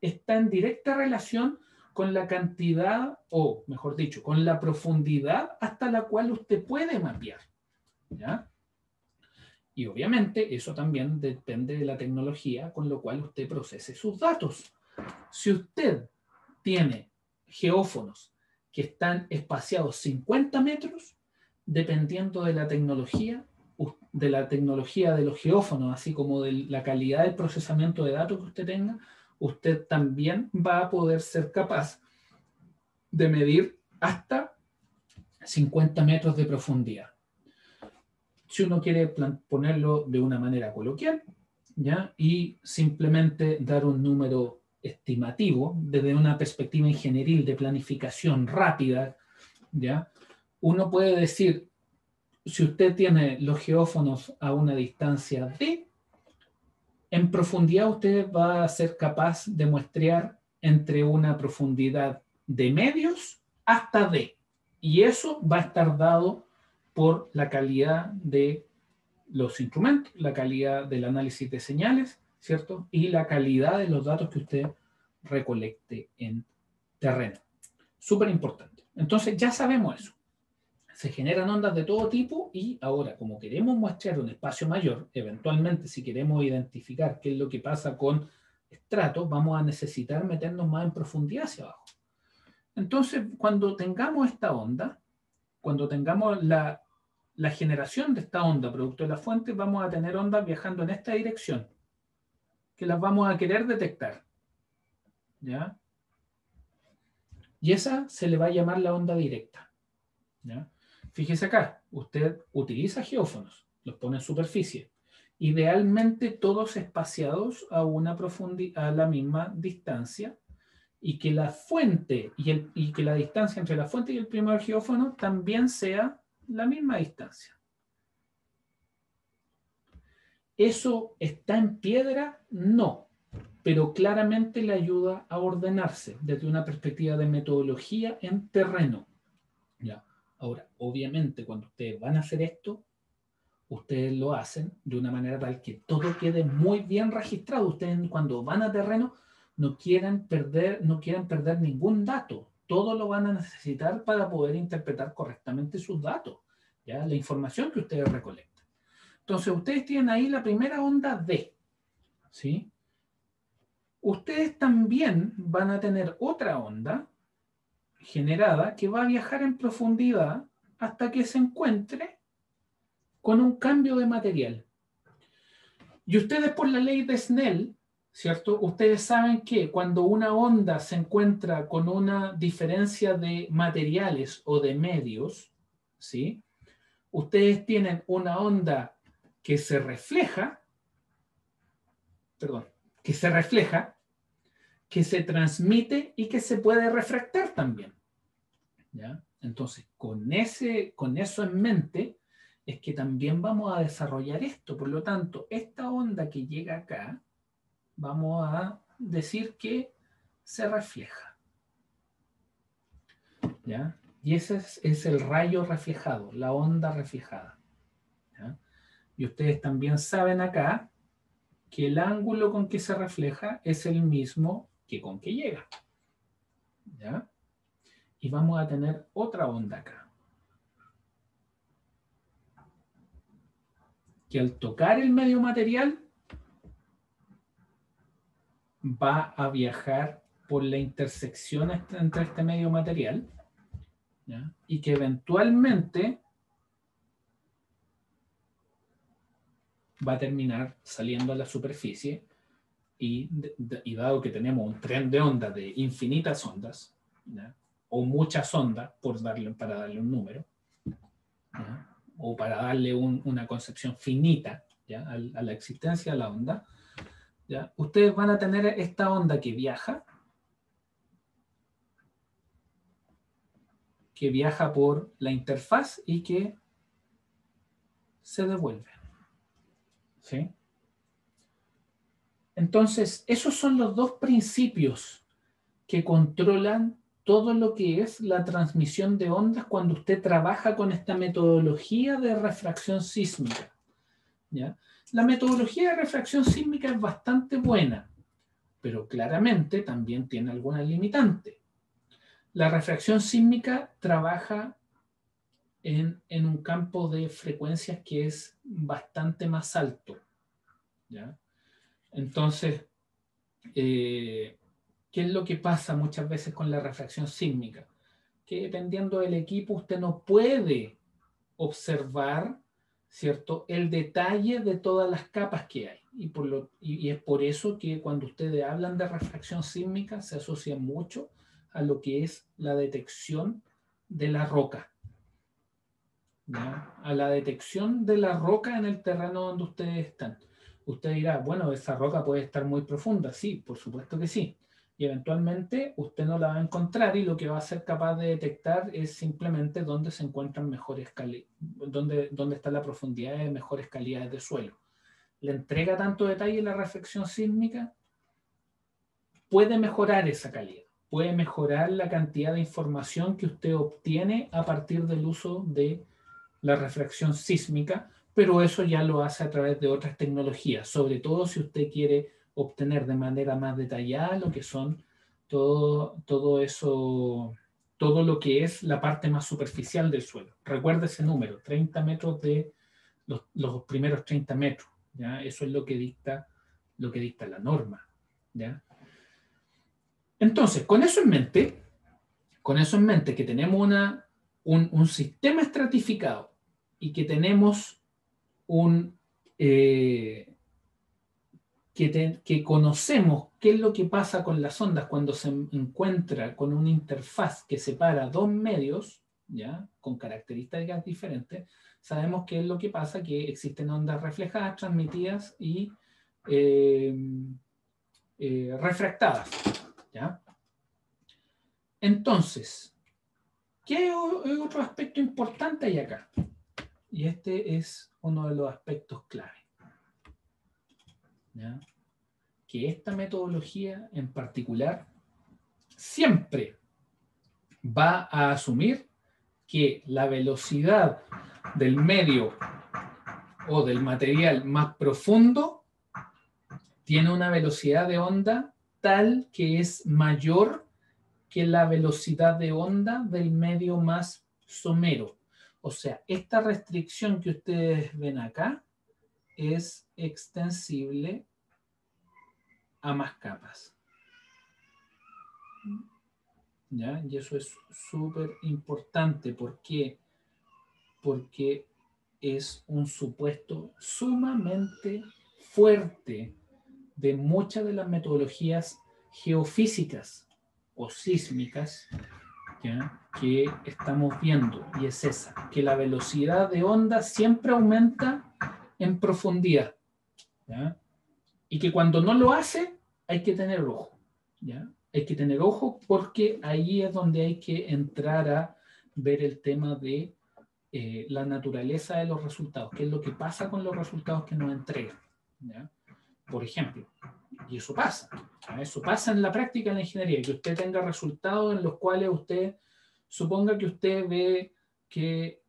está en directa relación con la cantidad, o mejor dicho, con la profundidad hasta la cual usted puede mapear. Y obviamente eso también depende de la tecnología con lo cual usted procese sus datos. Si usted tiene geófonos que están espaciados 50 metros, dependiendo de la tecnología, de la tecnología de los geófonos, así como de la calidad del procesamiento de datos que usted tenga, usted también va a poder ser capaz de medir hasta 50 metros de profundidad. Si uno quiere ponerlo de una manera coloquial, ¿ya? Y simplemente dar un número estimativo desde una perspectiva ingenieril de planificación rápida, ¿ya? Uno puede decir, si usted tiene los geófonos a una distancia D, en profundidad usted va a ser capaz de muestrear entre una profundidad de medios hasta D. Y eso va a estar dado por la calidad de los instrumentos, la calidad del análisis de señales, ¿cierto? Y la calidad de los datos que usted recolecte en terreno. Súper importante. Entonces ya sabemos eso se generan ondas de todo tipo y ahora, como queremos muestrear un espacio mayor, eventualmente si queremos identificar qué es lo que pasa con estratos, vamos a necesitar meternos más en profundidad hacia abajo. Entonces, cuando tengamos esta onda, cuando tengamos la, la generación de esta onda producto de la fuente, vamos a tener ondas viajando en esta dirección, que las vamos a querer detectar. ¿Ya? Y esa se le va a llamar la onda directa. ¿Ya? Fíjese acá, usted utiliza geófonos, los pone en superficie, idealmente todos espaciados a, una a la misma distancia y que la fuente y, y que la distancia entre la fuente y el primer geófono también sea la misma distancia. ¿Eso está en piedra? No, pero claramente le ayuda a ordenarse desde una perspectiva de metodología en terreno. ¿ya? Ahora, obviamente, cuando ustedes van a hacer esto, ustedes lo hacen de una manera tal que todo quede muy bien registrado. Ustedes cuando van a terreno no quieren perder, no quieren perder ningún dato. Todo lo van a necesitar para poder interpretar correctamente sus datos, ¿ya? la información que ustedes recolectan. Entonces, ustedes tienen ahí la primera onda D. ¿sí? Ustedes también van a tener otra onda generada que va a viajar en profundidad hasta que se encuentre con un cambio de material. Y ustedes por la ley de Snell, ¿cierto? Ustedes saben que cuando una onda se encuentra con una diferencia de materiales o de medios, ¿sí? Ustedes tienen una onda que se refleja, perdón, que se refleja que se transmite y que se puede refractar también. ¿Ya? Entonces, con, ese, con eso en mente, es que también vamos a desarrollar esto. Por lo tanto, esta onda que llega acá, vamos a decir que se refleja. ¿Ya? Y ese es, el rayo reflejado, la onda reflejada. Y ustedes también saben acá que el ángulo con que se refleja es el mismo que con que llega. ¿Ya? Y vamos a tener otra onda acá. Que al tocar el medio material va a viajar por la intersección entre este medio material ¿ya? y que eventualmente va a terminar saliendo a la superficie y, dado que tenemos un tren de onda de infinitas ondas, o muchas ondas, por darle, para darle un número, o para darle una concepción finita A, la existencia de la onda, ¿ya? ustedes van a tener esta onda que viaja, que viaja por la interfaz y que se devuelve. ¿Sí? Entonces, esos son los dos principios que controlan todo lo que es la transmisión de ondas cuando usted trabaja con esta metodología de refracción sísmica. La metodología de refracción sísmica es bastante buena, pero claramente también tiene alguna limitante. La refracción sísmica trabaja en, un campo de frecuencias que es bastante más alto. ¿ya? Entonces, eh, ¿qué es lo que pasa muchas veces con la refracción sísmica? Que dependiendo del equipo usted no puede observar ¿cierto? El detalle de todas las capas que hay. Y, por es por eso que cuando ustedes hablan de refracción sísmica se asocia mucho a lo que es la detección de la roca. A la detección de la roca en el terreno donde ustedes están. Usted dirá, bueno, esa roca puede estar muy profunda. Sí, por supuesto que sí y eventualmente usted no la va a encontrar y lo que va a ser capaz de detectar es simplemente dónde se encuentran mejores dónde, dónde está la profundidad de mejores calidades de suelo. Le entrega tanto detalle la reflexión sísmica, puede mejorar esa calidad, puede mejorar la cantidad de información que usted obtiene a partir del uso de la reflexión sísmica, pero eso ya lo hace a través de otras tecnologías, sobre todo si usted quiere obtener de manera más detallada lo que son todo, todo eso, todo lo que es la parte más superficial del suelo. Recuerde ese número, 30 metros de los, primeros 30 metros. ¿ya? Eso es lo que dicta, lo que dicta la norma. ¿ya? Entonces, con eso en mente, con eso en mente, que tenemos una, un, un sistema estratificado y que tenemos un, eh, que, conocemos qué es lo que pasa con las ondas cuando se encuentra con una interfaz que separa dos medios, ¿ya? con características diferentes, sabemos qué es lo que pasa, que existen ondas reflejadas, transmitidas y eh, eh, refractadas. ¿ya? Entonces, ¿qué otro aspecto importante hay acá? Y este es uno de los aspectos clave que esta metodología en particular siempre va a asumir que la velocidad del medio o del material más profundo tiene una velocidad de onda tal que es mayor que la velocidad de onda del medio más somero. O sea, esta restricción que ustedes ven acá es extensible a más capas. ¿Ya? Y eso es súper importante. ¿Por qué? Porque es un supuesto sumamente fuerte de muchas de las metodologías geofísicas o sísmicas que estamos viendo. Y es esa, que la velocidad de onda siempre aumenta en profundidad. ¿ya? y que cuando no lo hace hay que tener ojo, ¿ya? Hay que tener ojo porque ahí es donde hay que entrar a ver el tema de eh, la naturaleza de los resultados, qué es lo que pasa con los resultados que nos entregan, ¿ya? Por ejemplo, y eso pasa, eso pasa en la práctica de la ingeniería, que usted tenga resultados en los cuales usted, suponga que usted ve que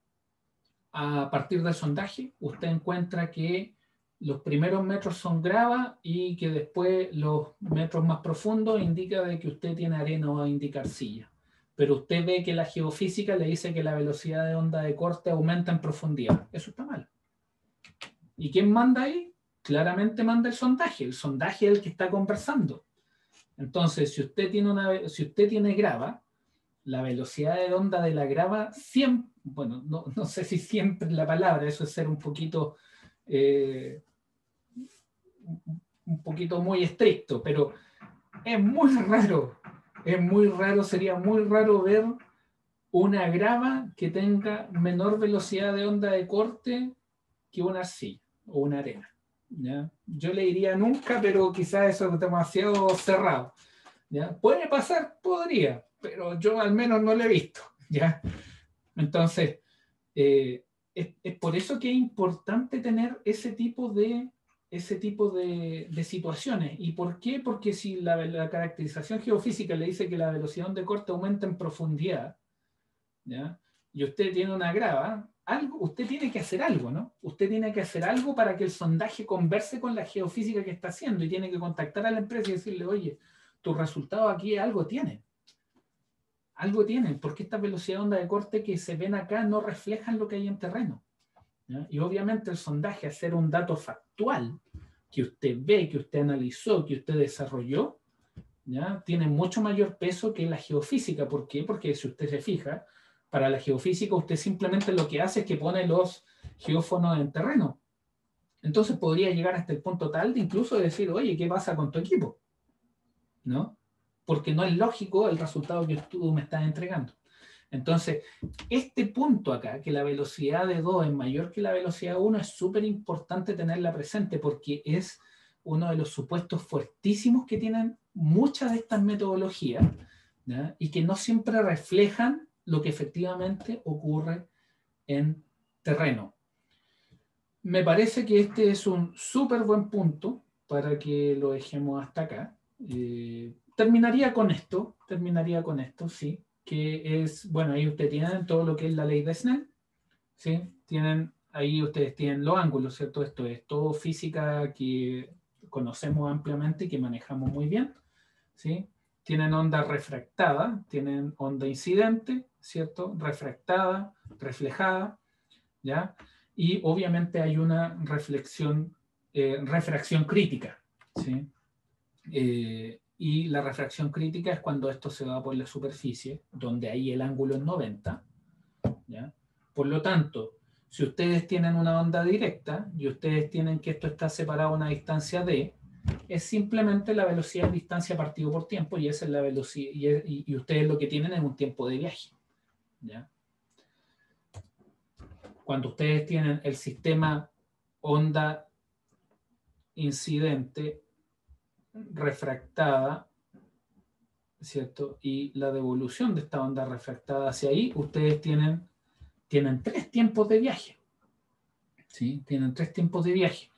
a partir del sondaje, usted encuentra que los primeros metros son grava y que después los metros más profundos indica de que usted tiene arena o indica arcilla. Pero usted ve que la geofísica le dice que la velocidad de onda de corte aumenta en profundidad. Eso está mal. ¿Y quién manda ahí? Claramente manda el sondaje. El sondaje es el que está conversando. Entonces, si usted tiene, una, si usted tiene grava, la velocidad de onda de la grava siempre, bueno, no, sé si siempre la palabra, eso es ser un poquito eh, un poquito muy estricto, pero es muy raro, es muy raro, sería muy raro ver una grava que tenga menor velocidad de onda de corte que una arcilla o una arena. ¿Ya? Yo le diría nunca, pero quizás eso es demasiado cerrado. ¿ya? ¿Puede pasar? Podría, pero yo al menos no lo he visto. ¿ya? Entonces, eh, es, por eso que es importante tener ese tipo de ese tipo de, situaciones. ¿Y por qué? Porque si la, caracterización geofísica le dice que la velocidad de corte aumenta en profundidad, y usted tiene una grava, algo, usted tiene que hacer algo, ¿no? Usted tiene que hacer algo para que el sondaje converse con la geofísica que está haciendo y tiene que contactar a la empresa y decirle, oye, tu resultado aquí algo tiene. Algo tienen, porque esta velocidad de onda de corte que se ven acá no reflejan lo que hay en terreno. Y obviamente el sondaje, hacer un dato factual que usted ve, que usted analizó, que usted desarrolló, ¿ya? tiene mucho mayor peso que la geofísica. ¿Por qué? Porque si usted se fija, para la geofísica usted simplemente lo que hace es que pone los geófonos en terreno. Entonces podría llegar hasta el punto tal de incluso decir, oye, ¿qué pasa con tu equipo? ¿No? Porque no es lógico el resultado que tú me estás entregando. Entonces, este punto acá, que la velocidad de 2 es mayor que la velocidad de 1, es súper importante tenerla presente porque es uno de los supuestos fuertísimos que tienen muchas de estas metodologías y que no siempre reflejan lo que efectivamente ocurre en terreno. Me parece que este es un súper buen punto para que lo dejemos hasta acá. Eh, terminaría con esto, terminaría con esto, sí que es, bueno, ahí ustedes tienen todo lo que es la ley de Snell, ¿sí? Tienen, ahí ustedes tienen los ángulos, ¿cierto? Esto es todo física que conocemos ampliamente y que manejamos muy bien, ¿sí? Tienen onda refractada, tienen onda incidente, ¿cierto? Refractada, reflejada, ¿ya? Y obviamente hay una reflexión, eh, refracción crítica, ¿sí? Eh, y la refracción crítica es cuando esto se va por la superficie, donde ahí el ángulo es 90. ¿ya? Por lo tanto, si ustedes tienen una onda directa y ustedes tienen que esto está separado a una distancia d, es simplemente la velocidad de distancia partido por tiempo y es la velocidad y, ustedes lo que tienen es un tiempo de viaje. Cuando ustedes tienen el sistema onda incidente refractada, ¿cierto? Y la devolución de esta onda refractada hacia ahí, ustedes tienen, tienen tres tiempos de viaje. ¿Sí? Tienen tres tiempos de viaje.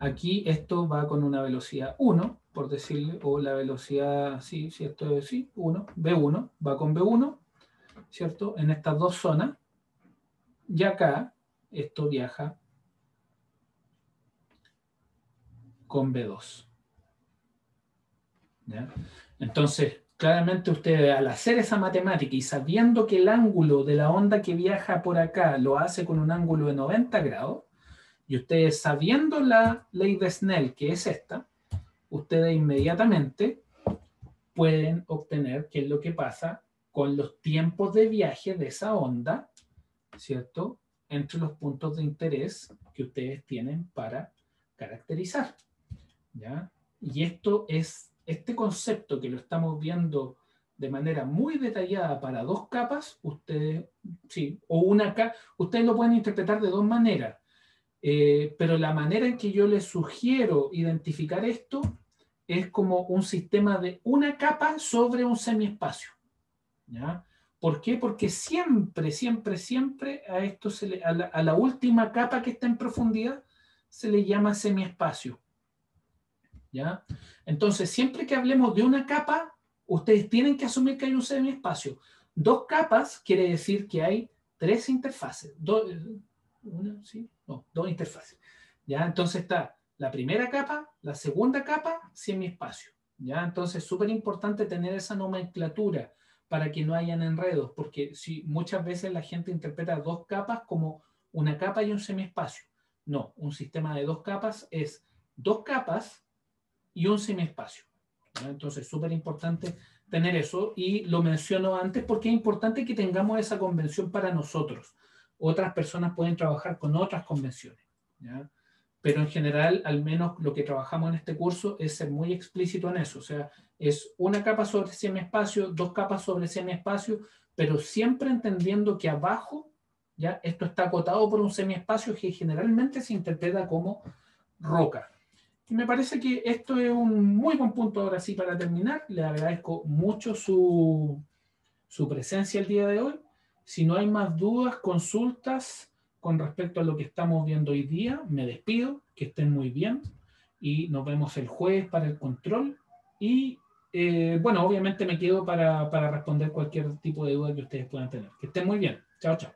Aquí esto va con una velocidad 1, por decirle, o la velocidad, sí, cierto, sí, 1, B1, va con B1, ¿cierto? En estas dos zonas. Y acá, esto viaja con B2. Entonces, claramente usted al hacer esa matemática y sabiendo que el ángulo de la onda que viaja por acá lo hace con un ángulo de 90 grados, y ustedes sabiendo la ley de Snell, que es esta, ustedes inmediatamente pueden obtener qué es lo que pasa con los tiempos de viaje de esa onda, ¿cierto? Entre los puntos de interés que ustedes tienen para caracterizar. ¿Ya? Y esto es este concepto que lo estamos viendo de manera muy detallada para dos capas, ustedes, sí, o una capa, ustedes lo pueden interpretar de dos maneras, eh, pero la manera en que yo les sugiero identificar esto es como un sistema de una capa sobre un semiespacio. ¿ya? ¿Por qué? Porque siempre, siempre, siempre a esto se le, a la última capa que está en profundidad se le llama semiespacio. ¿ya? Entonces, siempre que hablemos de una capa, ustedes tienen que asumir que hay un semiespacio. Dos capas quiere decir que hay tres interfaces. Dos, una, ¿sí? No, dos interfaces. ¿ya? Entonces está la primera capa, la segunda capa, semiespacio. ¿ya? Entonces, súper importante tener esa nomenclatura para que no hayan enredos, porque si muchas veces la gente interpreta dos capas como una capa y un semiespacio. No, un sistema de dos capas es dos capas y un semiespacio. Entonces, súper importante tener eso y lo menciono antes porque es importante que tengamos esa convención para nosotros. Otras personas pueden trabajar con otras convenciones, pero en general, al menos lo que trabajamos en este curso es ser muy explícito en eso. O sea, es una capa sobre semiespacio, dos capas sobre semiespacio, pero siempre entendiendo que abajo, ya esto está acotado por un semiespacio que generalmente se interpreta como roca. Y me parece que esto es un muy buen punto ahora sí para terminar. Le agradezco mucho su, su presencia el día de hoy. Si no hay más dudas, consultas con respecto a lo que estamos viendo hoy día, me despido, que estén muy bien. y nos vemos el jueves para el control. Y eh, bueno, obviamente me quedo para, para responder cualquier tipo de duda que ustedes puedan tener. Que estén muy bien. Chao, chao.